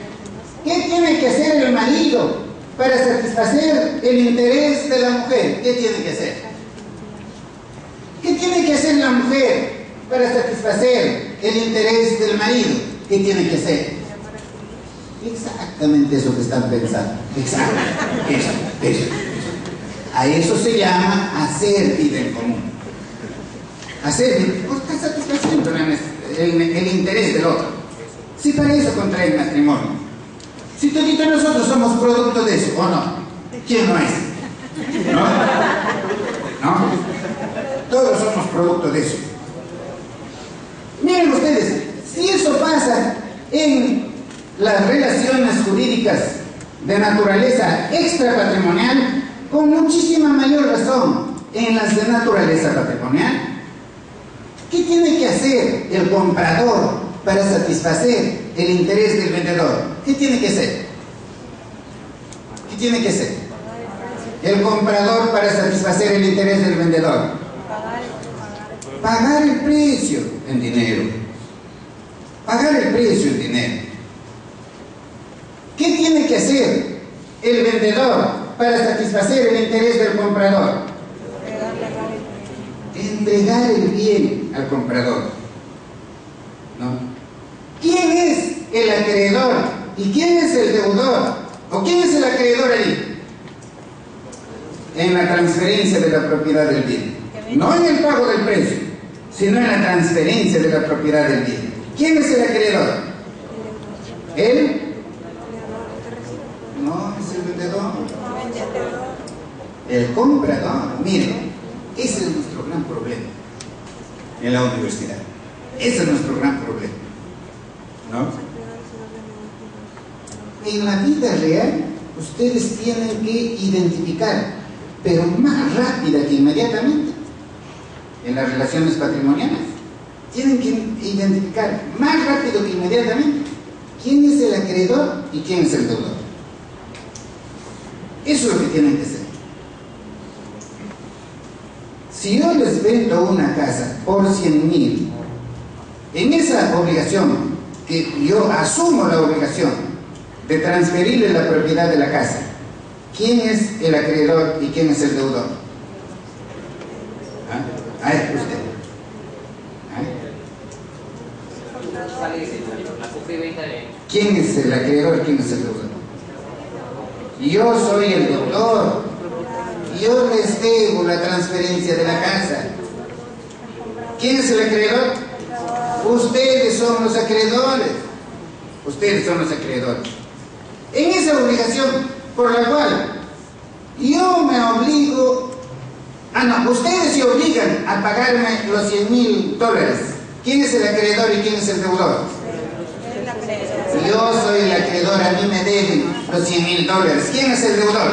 ¿Qué tiene que hacer el marido para satisfacer el interés de la mujer? ¿Qué tiene que hacer? ¿Qué tiene que hacer la mujer para satisfacer el interés del marido? ¿Qué tiene que hacer? Exactamente eso que están pensando. Exacto. Eso, eso. A eso se llama hacer vida en común. Hacer vida, pues está satisfaciendo el, el, interés del otro. Si para eso contrae el matrimonio. Si todito nosotros somos producto de eso, ¿o no? ¿Quién no es? ¿No? Todos somos producto de eso. Miren ustedes, si eso pasa en las relaciones jurídicas de naturaleza extrapatrimonial, con muchísima mayor razón en las de naturaleza patrimonial. ¿Qué tiene que hacer el comprador para satisfacer el interés del vendedor? ¿Qué tiene que hacer? ¿Qué tiene que hacer? El comprador para satisfacer el interés del vendedor. Pagar el precio en dinero. Pagar el precio en dinero. ¿Qué tiene que hacer el vendedor para satisfacer el interés del comprador? Entregar el bien al comprador. ¿No? ¿Quién es el acreedor y quién es el deudor? ¿O quién es el acreedor ahí? En la transferencia de la propiedad del bien. No en el pago del precio, sino en la transferencia de la propiedad del bien. ¿Quién es el acreedor? Él no, es el vendedor. El comprador. Miren, ese es nuestro gran problema en la universidad. Ese es nuestro gran problema. ¿No? En la vida real, ustedes tienen que identificar, pero más rápida que inmediatamente, en las relaciones patrimoniales, tienen que identificar más rápido que inmediatamente quién es el acreedor y quién es el deudor. Eso es lo que tienen que hacer. Si yo les vendo una casa por 100 mil, en esa obligación, que yo asumo la obligación de transferirle la propiedad de la casa, ¿quién es el acreedor y quién es el deudor? ¿Ah? A ver, usted. ¿Ah? ¿Quién es el acreedor y quién es el deudor? Yo soy el doctor. Yo les debo la transferencia de la casa. ¿Quién es el acreedor? Ustedes son los acreedores. Ustedes son los acreedores. En esa obligación por la cual yo me obligo, ah no, ustedes se obligan a pagarme los 100 mil dólares. ¿Quién es el acreedor y quién es el deudor? Yo soy el acreedor, a mí me deben los 100 mil dólares. ¿Quién es el deudor?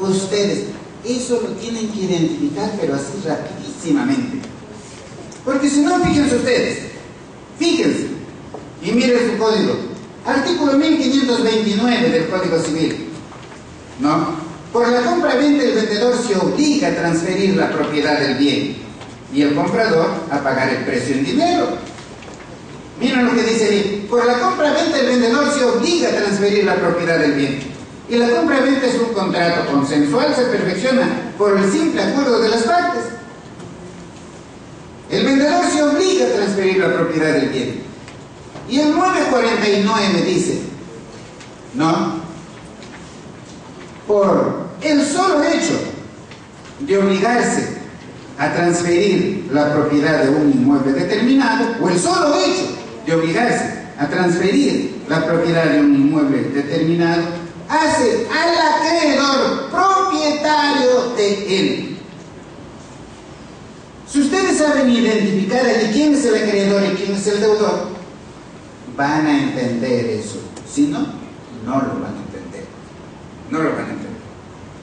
Ustedes. Eso lo tienen que identificar, pero así rapidísimamente. Porque si no, fíjense ustedes. Fíjense. Y miren su código. Artículo 1529 del Código Civil. ¿no? Por la compra-venta el vendedor se obliga a transferir la propiedad del bien y el comprador a pagar el precio en dinero. Miren lo que dice ahí. Por la compra-venta el vendedor se obliga a transferir la propiedad del bien. Y la compra-venta es un contrato consensual, se perfecciona por el simple acuerdo de las partes. El vendedor se obliga a transferir la propiedad del bien. Y el 949 dice, ¿no? Por el solo hecho de obligarse a transferir la propiedad de un inmueble determinado, o el solo hecho de obligarse a transferir la propiedad de un inmueble determinado, hace al acreedor propietario de él. Si ustedes saben identificar de quién es el acreedor y quién es el deudor, van a entender eso. Si no, no lo van a entender. No lo van a entender.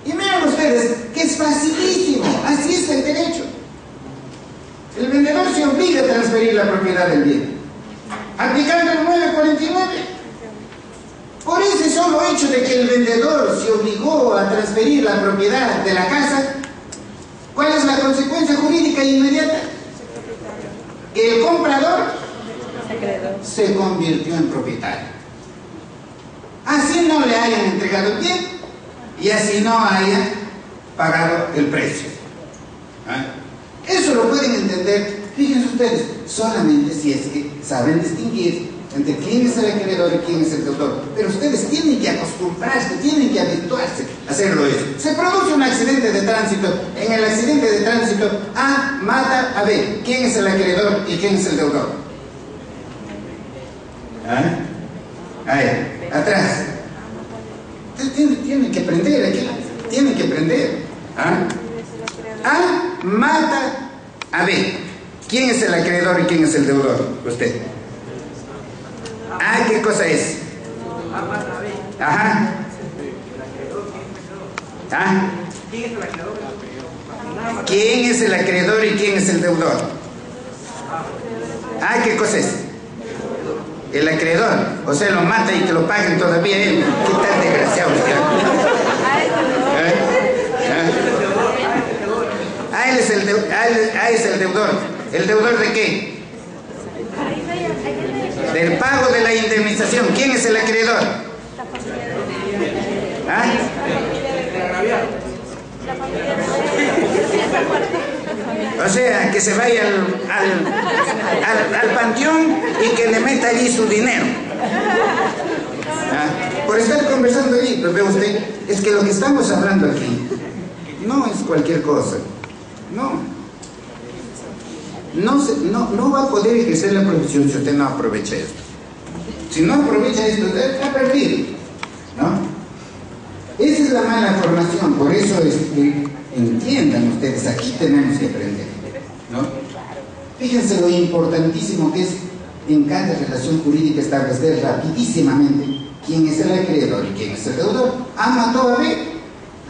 Y miren ustedes que es facilísimo. Así es el derecho. El vendedor se obliga a transferir la propiedad del bien. Aplicando el 949. Por ese solo hecho de que el vendedor se obligó a transferir la propiedad de la casa, ¿cuál es la consecuencia jurídica inmediata? El comprador se convirtió en propietario. Así no le hayan entregado el bien y así no hayan pagado el precio. ¿Ah? Eso lo pueden entender, fíjense ustedes, solamente si es que saben distinguir entre quién es el acreedor y quién es el deudor. Pero ustedes tienen que acostumbrarse, tienen que habituarse a hacerlo eso. Se produce un accidente de tránsito. En el accidente de tránsito, A mata a B. ¿Quién es el acreedor y quién es el deudor? ¿Ah? Ahí, atrás. Tienen, tienen, que aprender aquí. Tienen que aprender. ¿Ah? A mata a B. ¿Quién es el acreedor y quién es el deudor? Usted. Ah, ¿qué cosa es? Ajá. ¿Ah? ¿Quién es el acreedor y quién es el deudor? Ah, ¿qué cosa es? El acreedor. O sea, lo mata y que lo paguen todavía él. ¿Qué tan desgraciado usted? ¿Eh? ¿Eh? Ah, él es el, de, ah, él, es el deudor. ¿El deudor de qué? Del pago de la indemnización. ¿Quién es el acreedor? ¿Ah? O sea, que se vaya al, al, al, panteón y que le meta allí su dinero. ¿Ah? Por estar conversando allí, pero ve usted, es que lo que estamos hablando aquí no es cualquier cosa. No. No, se, no, no va a poder ejercer la profesión si usted no aprovecha esto. Si no aprovecha esto, está perdido. ¿No? Esa es la mala formación, por eso es que entiendan ustedes, aquí tenemos que aprender. ¿no? Fíjense lo importantísimo que es en cada relación jurídica establecer rapidísimamente quién es el acreedor y quién es el deudor. Ah, mató a B.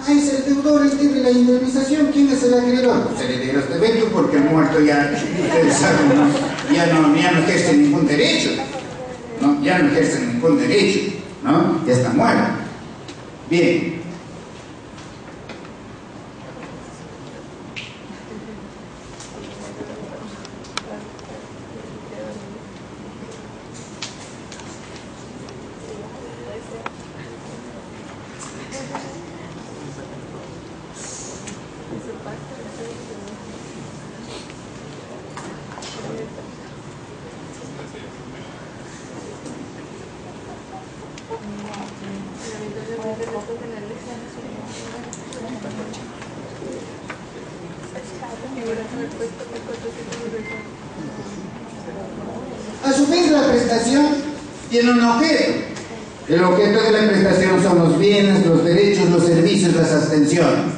Ah, es el deudor, el de la indemnización. ¿Quién es el acreedor? Los herederos de Beto, porque el muerto ya, ¿no? Ya, no, ya no ejerce ningún derecho. Ya no ejerce ningún derecho. ¿no? Ya está muerto. Bien. A su vez, la prestación tiene un objeto. El objeto de la prestación son los bienes, los derechos, los servicios, las abstenciones.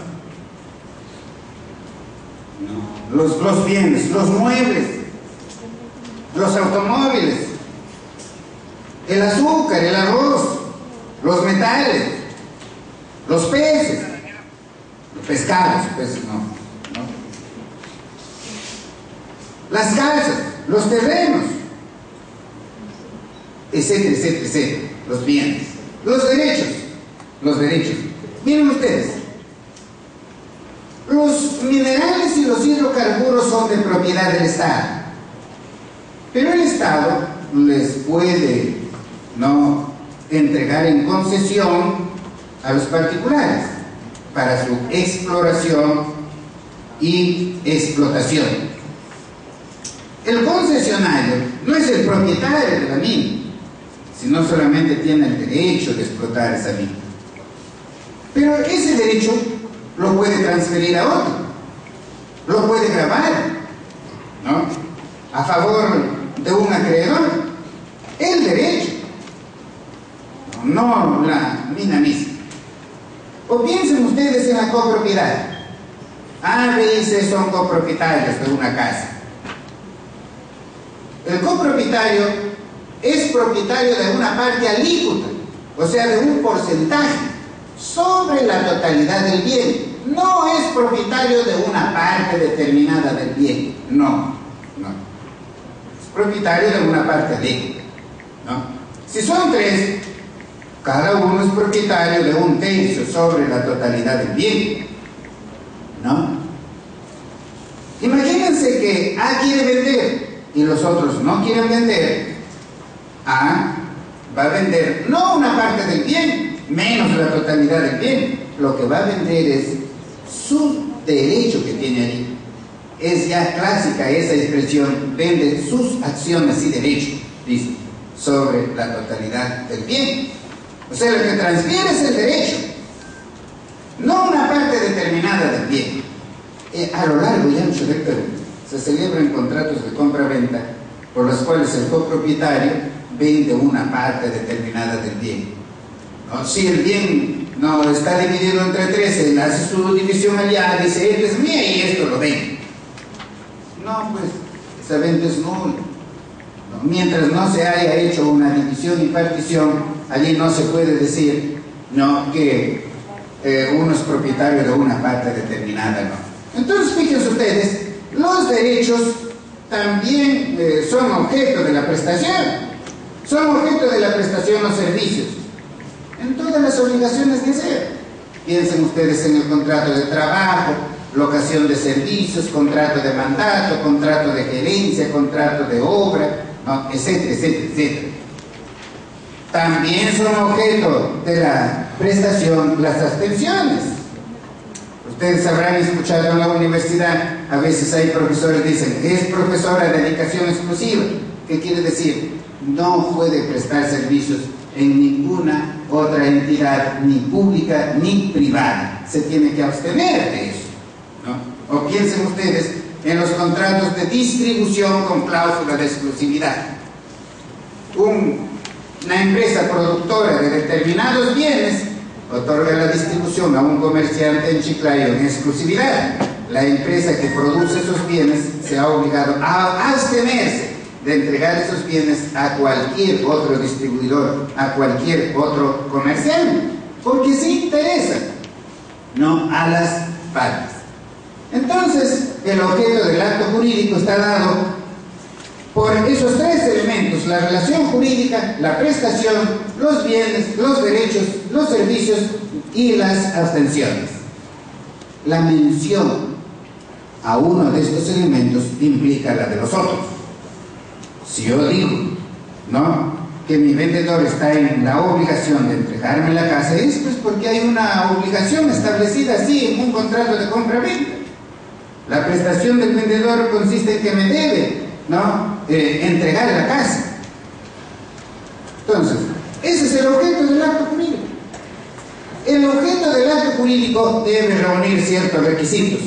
Los, los bienes, los muebles, los automóviles, el azúcar, el arroz, los metales, los peces, los pescados, peces no, no. Las casas, los terrenos, etcétera, etcétera, etcétera, los bienes, los derechos, los derechos. Miren ustedes, los minerales y los hidrocarburos son de propiedad del Estado, pero el Estado les puede no entregar en concesión a los particulares para su exploración y explotación. El concesionario no es el propietario de la mina, sino solamente tiene el derecho de explotar esa mina. Pero ese derecho lo puede transferir a otro, lo puede grabar, ¿no? A favor de un acreedor, el derecho, no la mina misma. O piensen ustedes en la copropiedad. A, C son copropietarios de una casa. El copropietario es propietario de una parte alícuota, o sea, de un porcentaje sobre la totalidad del bien. No es propietario de una parte determinada del bien. No, no. Es propietario de una parte alícuota. ¿no? Si son tres, cada uno es propietario de un tercio sobre la totalidad del bien. ¿No? Imagínense que A quiere vender y los otros no quieren vender. A va a vender no una parte del bien, menos la totalidad del bien. Lo que va a vender es su derecho que tiene ahí. Es ya clásica esa expresión, vende sus acciones y derechos, dice, sobre la totalidad del bien. O sea, lo que transfiere es el derecho, no una parte determinada del bien. Eh, a lo largo y ancho del se celebran contratos de compra-venta por los cuales el copropietario vende una parte determinada del bien. ¿No? Si el bien no está dividido entre tres, él hace su división allá, dice, esto es mío y esto lo vende. No, pues, esa venta es nula. Mientras no se haya hecho una división y partición, allí no se puede decir no que eh, uno es propietario de una parte determinada. Entonces, fíjense ustedes, los derechos también eh, son objeto de la prestación, son objeto de la prestación los servicios, en todas las obligaciones de hacer. Piensen ustedes en el contrato de trabajo, locación de servicios, contrato de mandato, contrato de gerencia, contrato de obra, ¿no? etcétera, etcétera, etcétera. También son objeto de la prestación las abstenciones. Ustedes habrán escuchado en la universidad, a veces hay profesores que dicen, es profesora de dedicación exclusiva. ¿Qué quiere decir? No puede prestar servicios en ninguna otra entidad, ni pública ni privada. Se tiene que abstener de eso. O piensen ustedes en los contratos de distribución con cláusula de exclusividad. Un una empresa productora de determinados bienes otorga la distribución a un comerciante en Chiclayo en exclusividad. La empresa que produce esos bienes se ha obligado a abstenerse de entregar esos bienes a cualquier otro distribuidor, a cualquier otro comerciante, porque sí interesa, no a las partes. Entonces, el objeto del acto jurídico está dado por esos tres elementos, la relación jurídica, la prestación, los bienes, los derechos, los servicios y las abstenciones. La mención a uno de estos elementos implica la de los otros. Si yo digo, ¿no? Que mi vendedor está en la obligación de entregarme la casa, es pues porque hay una obligación establecida así en un contrato de compra-venta. La prestación del vendedor consiste en que me debe ¿no? Eh, entregar la casa. Entonces, ese es el objeto del acto jurídico. El objeto del acto jurídico debe reunir ciertos requisitos.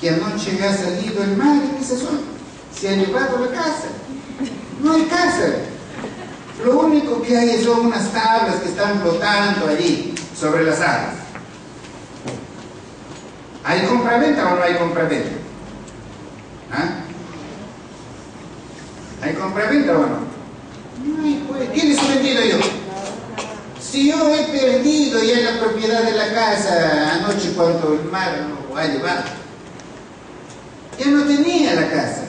Que anoche ha salido el mar en esa zona. Se ha llevado la casa. No hay casa. Lo único que hay son unas tablas que están flotando allí sobre las aguas. ¿Hay compraventa o no hay compraventa? ¿Ah? ¿Hay compraventa o no? No hay, pues. ¿Quién he vendido yo? Si yo he perdido ya la propiedad de la casa anoche cuando el mar lo ha llevado, ya no tenía la casa.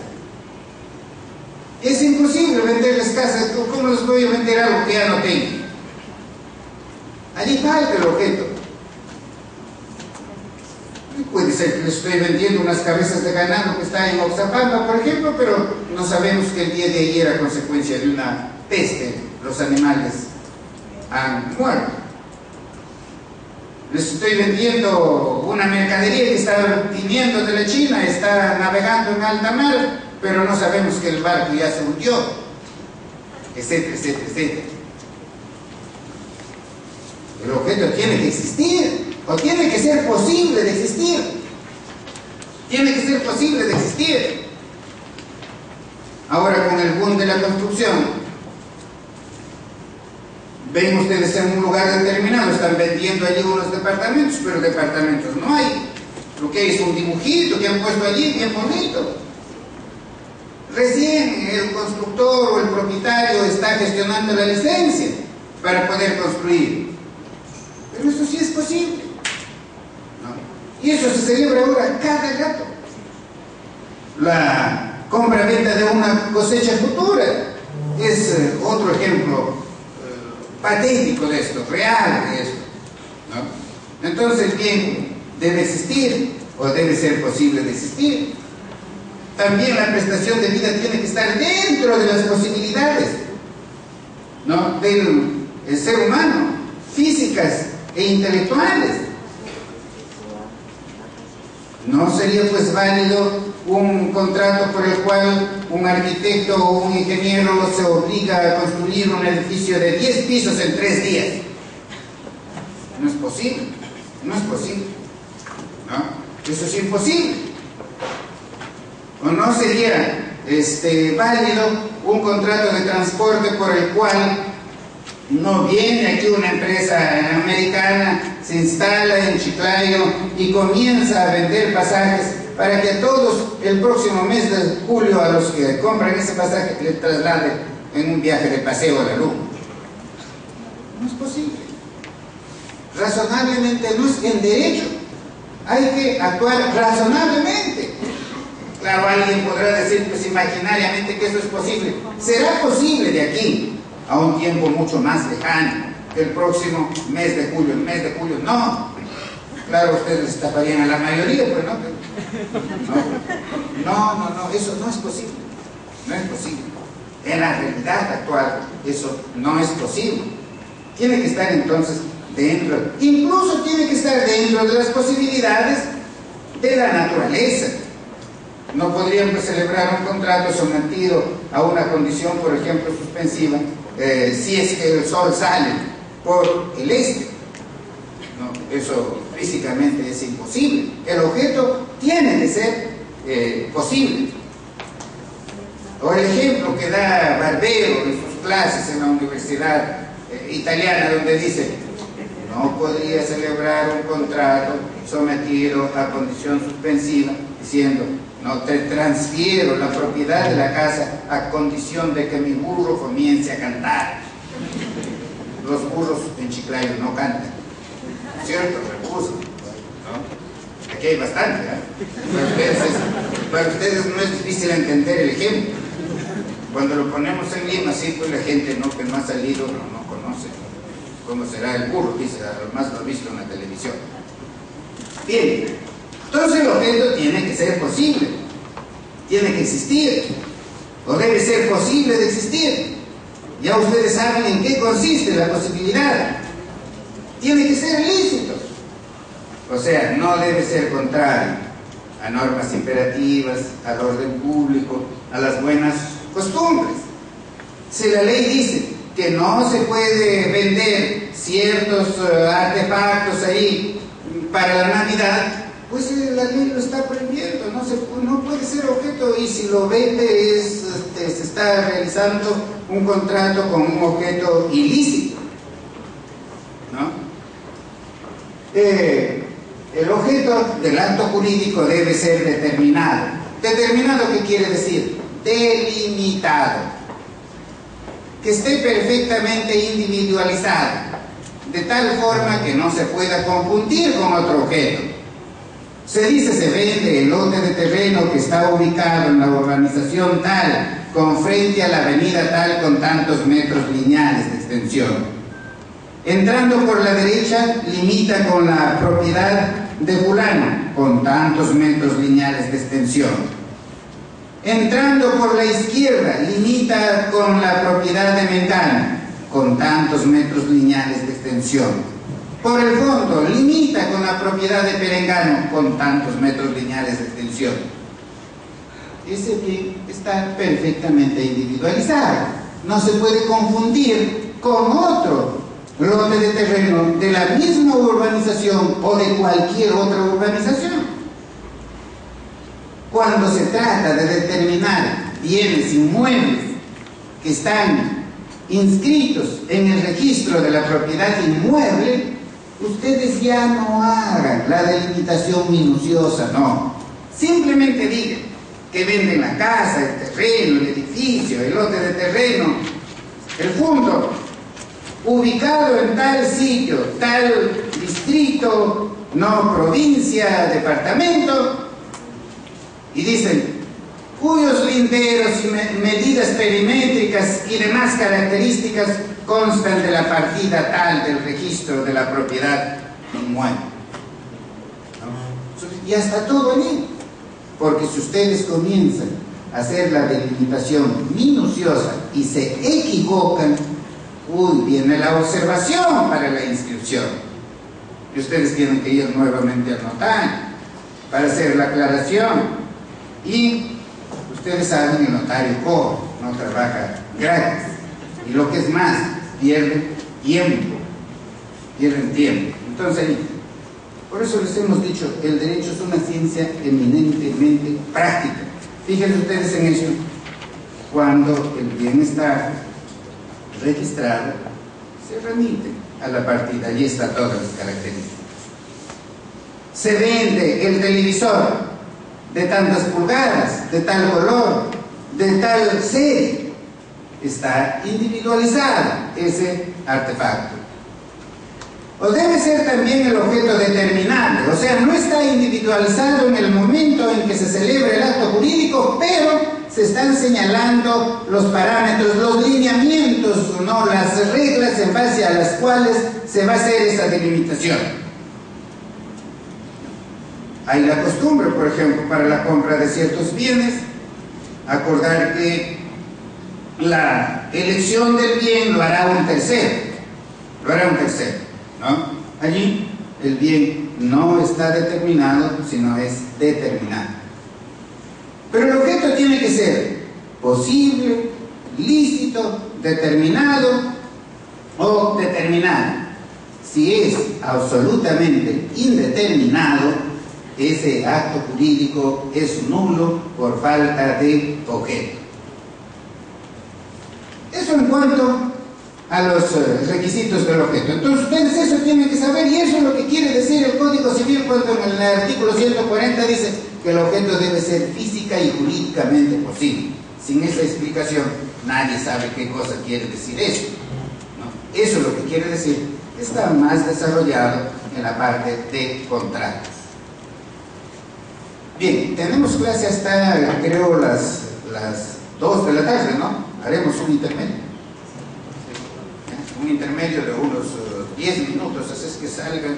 Es imposible vender las casas. ¿Cómo les voy a vender algo que ya no tengo? Allí falta el objeto. Puede ser que les estoy vendiendo unas cabezas de ganado que está en Oxapampa, por ejemplo, pero no sabemos que el día de ayer a consecuencia de una peste los animales han muerto. Les estoy vendiendo una mercadería que está viniendo de la China, está navegando en alta mar, pero no sabemos que el barco ya se hundió, etcétera, etcétera, etcétera. El objeto tiene que existir, o tiene que ser posible de existir. Tiene que ser posible de existir. Ahora con el boom de la construcción, ven ustedes en un lugar determinado, están vendiendo allí unos departamentos, pero departamentos no hay. Lo que es un dibujito que han puesto allí, bien bonito. Recién el constructor o el propietario está gestionando la licencia para poder construir. Pero eso sí es posible. Y eso se celebra ahora cada rato. La compra-venta de una cosecha futura es eh, otro ejemplo patético de esto, real de esto. ¿no? Entonces, bien, debe existir o debe ser posible de existir. También la prestación de vida tiene que estar dentro de las posibilidades ¿no? del ser humano, físicas e intelectuales. No sería pues válido un contrato por el cual un arquitecto o un ingeniero se obliga a construir un edificio de 10 pisos en 3 días. No es posible, no es posible. ¿no? Eso es imposible. ¿O no sería este, válido un contrato de transporte por el cual no viene aquí una empresa americana, se instala en Chiclayo y comienza a vender pasajes para que a todos el próximo mes de julio a los que compran ese pasaje le traslade en un viaje de paseo a la luna. No es posible. Razonablemente no es en derecho. Hay que actuar razonablemente. Claro, alguien podrá decir, pues imaginariamente que eso es posible. Será posible de aquí a un tiempo mucho más lejano, el próximo mes de julio, el mes de julio, no. Claro, ustedes taparían a la mayoría, pero no. No, no, no, eso no es posible. No es posible. En la realidad actual, eso no es posible. Tiene que estar entonces dentro, incluso tiene que estar dentro de las posibilidades de la naturaleza. No podrían pues, celebrar un contrato sometido a una condición, por ejemplo, suspensiva, eh, si es que el sol sale por el este. No, eso físicamente es imposible. El objeto tiene que ser eh, posible. O el ejemplo que da Barbero en sus clases en la Universidad eh, Italiana, donde dice, no podría celebrar un contrato sometido a condición suspensiva, diciendo, No te transfiero la propiedad de la casa a condición de que mi burro comience a cantar. Los burros en Chiclayo no cantan. ¿Cierto? Recurso. ¿no? Aquí hay bastante, ¿eh? Para ustedes, ustedes no es difícil entender el ejemplo. Cuando lo ponemos en Lima, sí, pues la gente no, que no ha salido no, no conoce cómo será el burro, dice, además lo ha visto en la televisión. Bien, entonces el objeto tiene que ser posible, tiene que existir, o debe ser posible de existir. Ya ustedes saben en qué consiste la posibilidad. Tiene que ser ilícito. O sea, no debe ser contrario a normas imperativas, al orden público, a las buenas costumbres. Si la ley dice que no se puede vender ciertos eh, artefactos ahí para la Navidad, pues eh, la ley lo está prohibiendo, no, se, no puede ser objeto y si lo vende es, este, se está realizando un contrato con un objeto ilícito. ¿no? Eh, el objeto del acto jurídico debe ser determinado. ¿Determinado qué quiere decir? Delimitado. Que esté perfectamente individualizado, de tal forma que no se pueda confundir con otro objeto. Se dice se vende el lote de terreno que está ubicado en la urbanización tal, con frente a la avenida tal con tantos metros lineales de extensión. Entrando por la derecha, limita con la propiedad de fulano, con tantos metros lineales de extensión. Entrando por la izquierda, limita con la propiedad de Mengano, con tantos metros lineales de extensión. Por el fondo, limita con la propiedad de Perengano, con tantos metros lineales de extensión. Ese bien está perfectamente individualizado. No se puede confundir con otro lote de terreno de la misma urbanización o de cualquier otra urbanización. Cuando se trata de determinar bienes inmuebles que están inscritos en el registro de la propiedad inmueble, ustedes ya no hagan la delimitación minuciosa, no. Simplemente digan que venden la casa, el terreno, el edificio, el lote de terreno, el punto, ubicado en tal sitio, tal distrito, no provincia, departamento, y dicen, cuyos linderos y me- medidas perimétricas y demás características constan de la partida tal del registro de la propiedad inmueble. Ya está todo allí. Porque si ustedes comienzan a hacer la delimitación minuciosa y se equivocan, uy, viene la observación para la inscripción. Y ustedes tienen que ir nuevamente al notario para hacer la aclaración. Y ustedes saben, el notario no trabaja gratis. Y lo que es más, pierde tiempo. Pierden tiempo. Entonces, por eso les hemos dicho, el derecho es una ciencia eminentemente práctica. Fíjense ustedes en eso. Cuando el bien está registrado, se remite a la partida. Allí está todas las características. Se vende el televisor de tantas pulgadas, de tal color, de tal serie. Está individualizado ese artefacto. O debe ser también el objeto determinante, o sea, no está individualizado en el momento en que se celebra el acto jurídico, pero se están señalando los parámetros, los lineamientos, no las reglas en base a las cuales se va a hacer esa delimitación. Hay la costumbre, por ejemplo, para la compra de ciertos bienes, acordar que la elección del bien lo hará un tercero, lo hará un tercero. Allí el bien no está determinado, sino es determinado. Pero el objeto tiene que ser posible, lícito, determinado o determinado. Si es absolutamente indeterminado, ese acto jurídico es nulo por falta de objeto. Eso en cuanto a los eh, requisitos del objeto. Entonces ustedes eso tienen que saber y eso es lo que quiere decir el Código Civil cuando en el artículo 140 dice que el objeto debe ser física y jurídicamente posible. Sin esa explicación, nadie sabe qué cosa quiere decir eso. ¿no? Eso es lo que quiere decir. Está más desarrollado en la parte de contratos. Bien, tenemos clase hasta, creo, las, las 2 de la tarde, ¿no? Haremos un intermedio. ¿Eh? Un intermedio de unos uh, 10 minutos, así es que salgan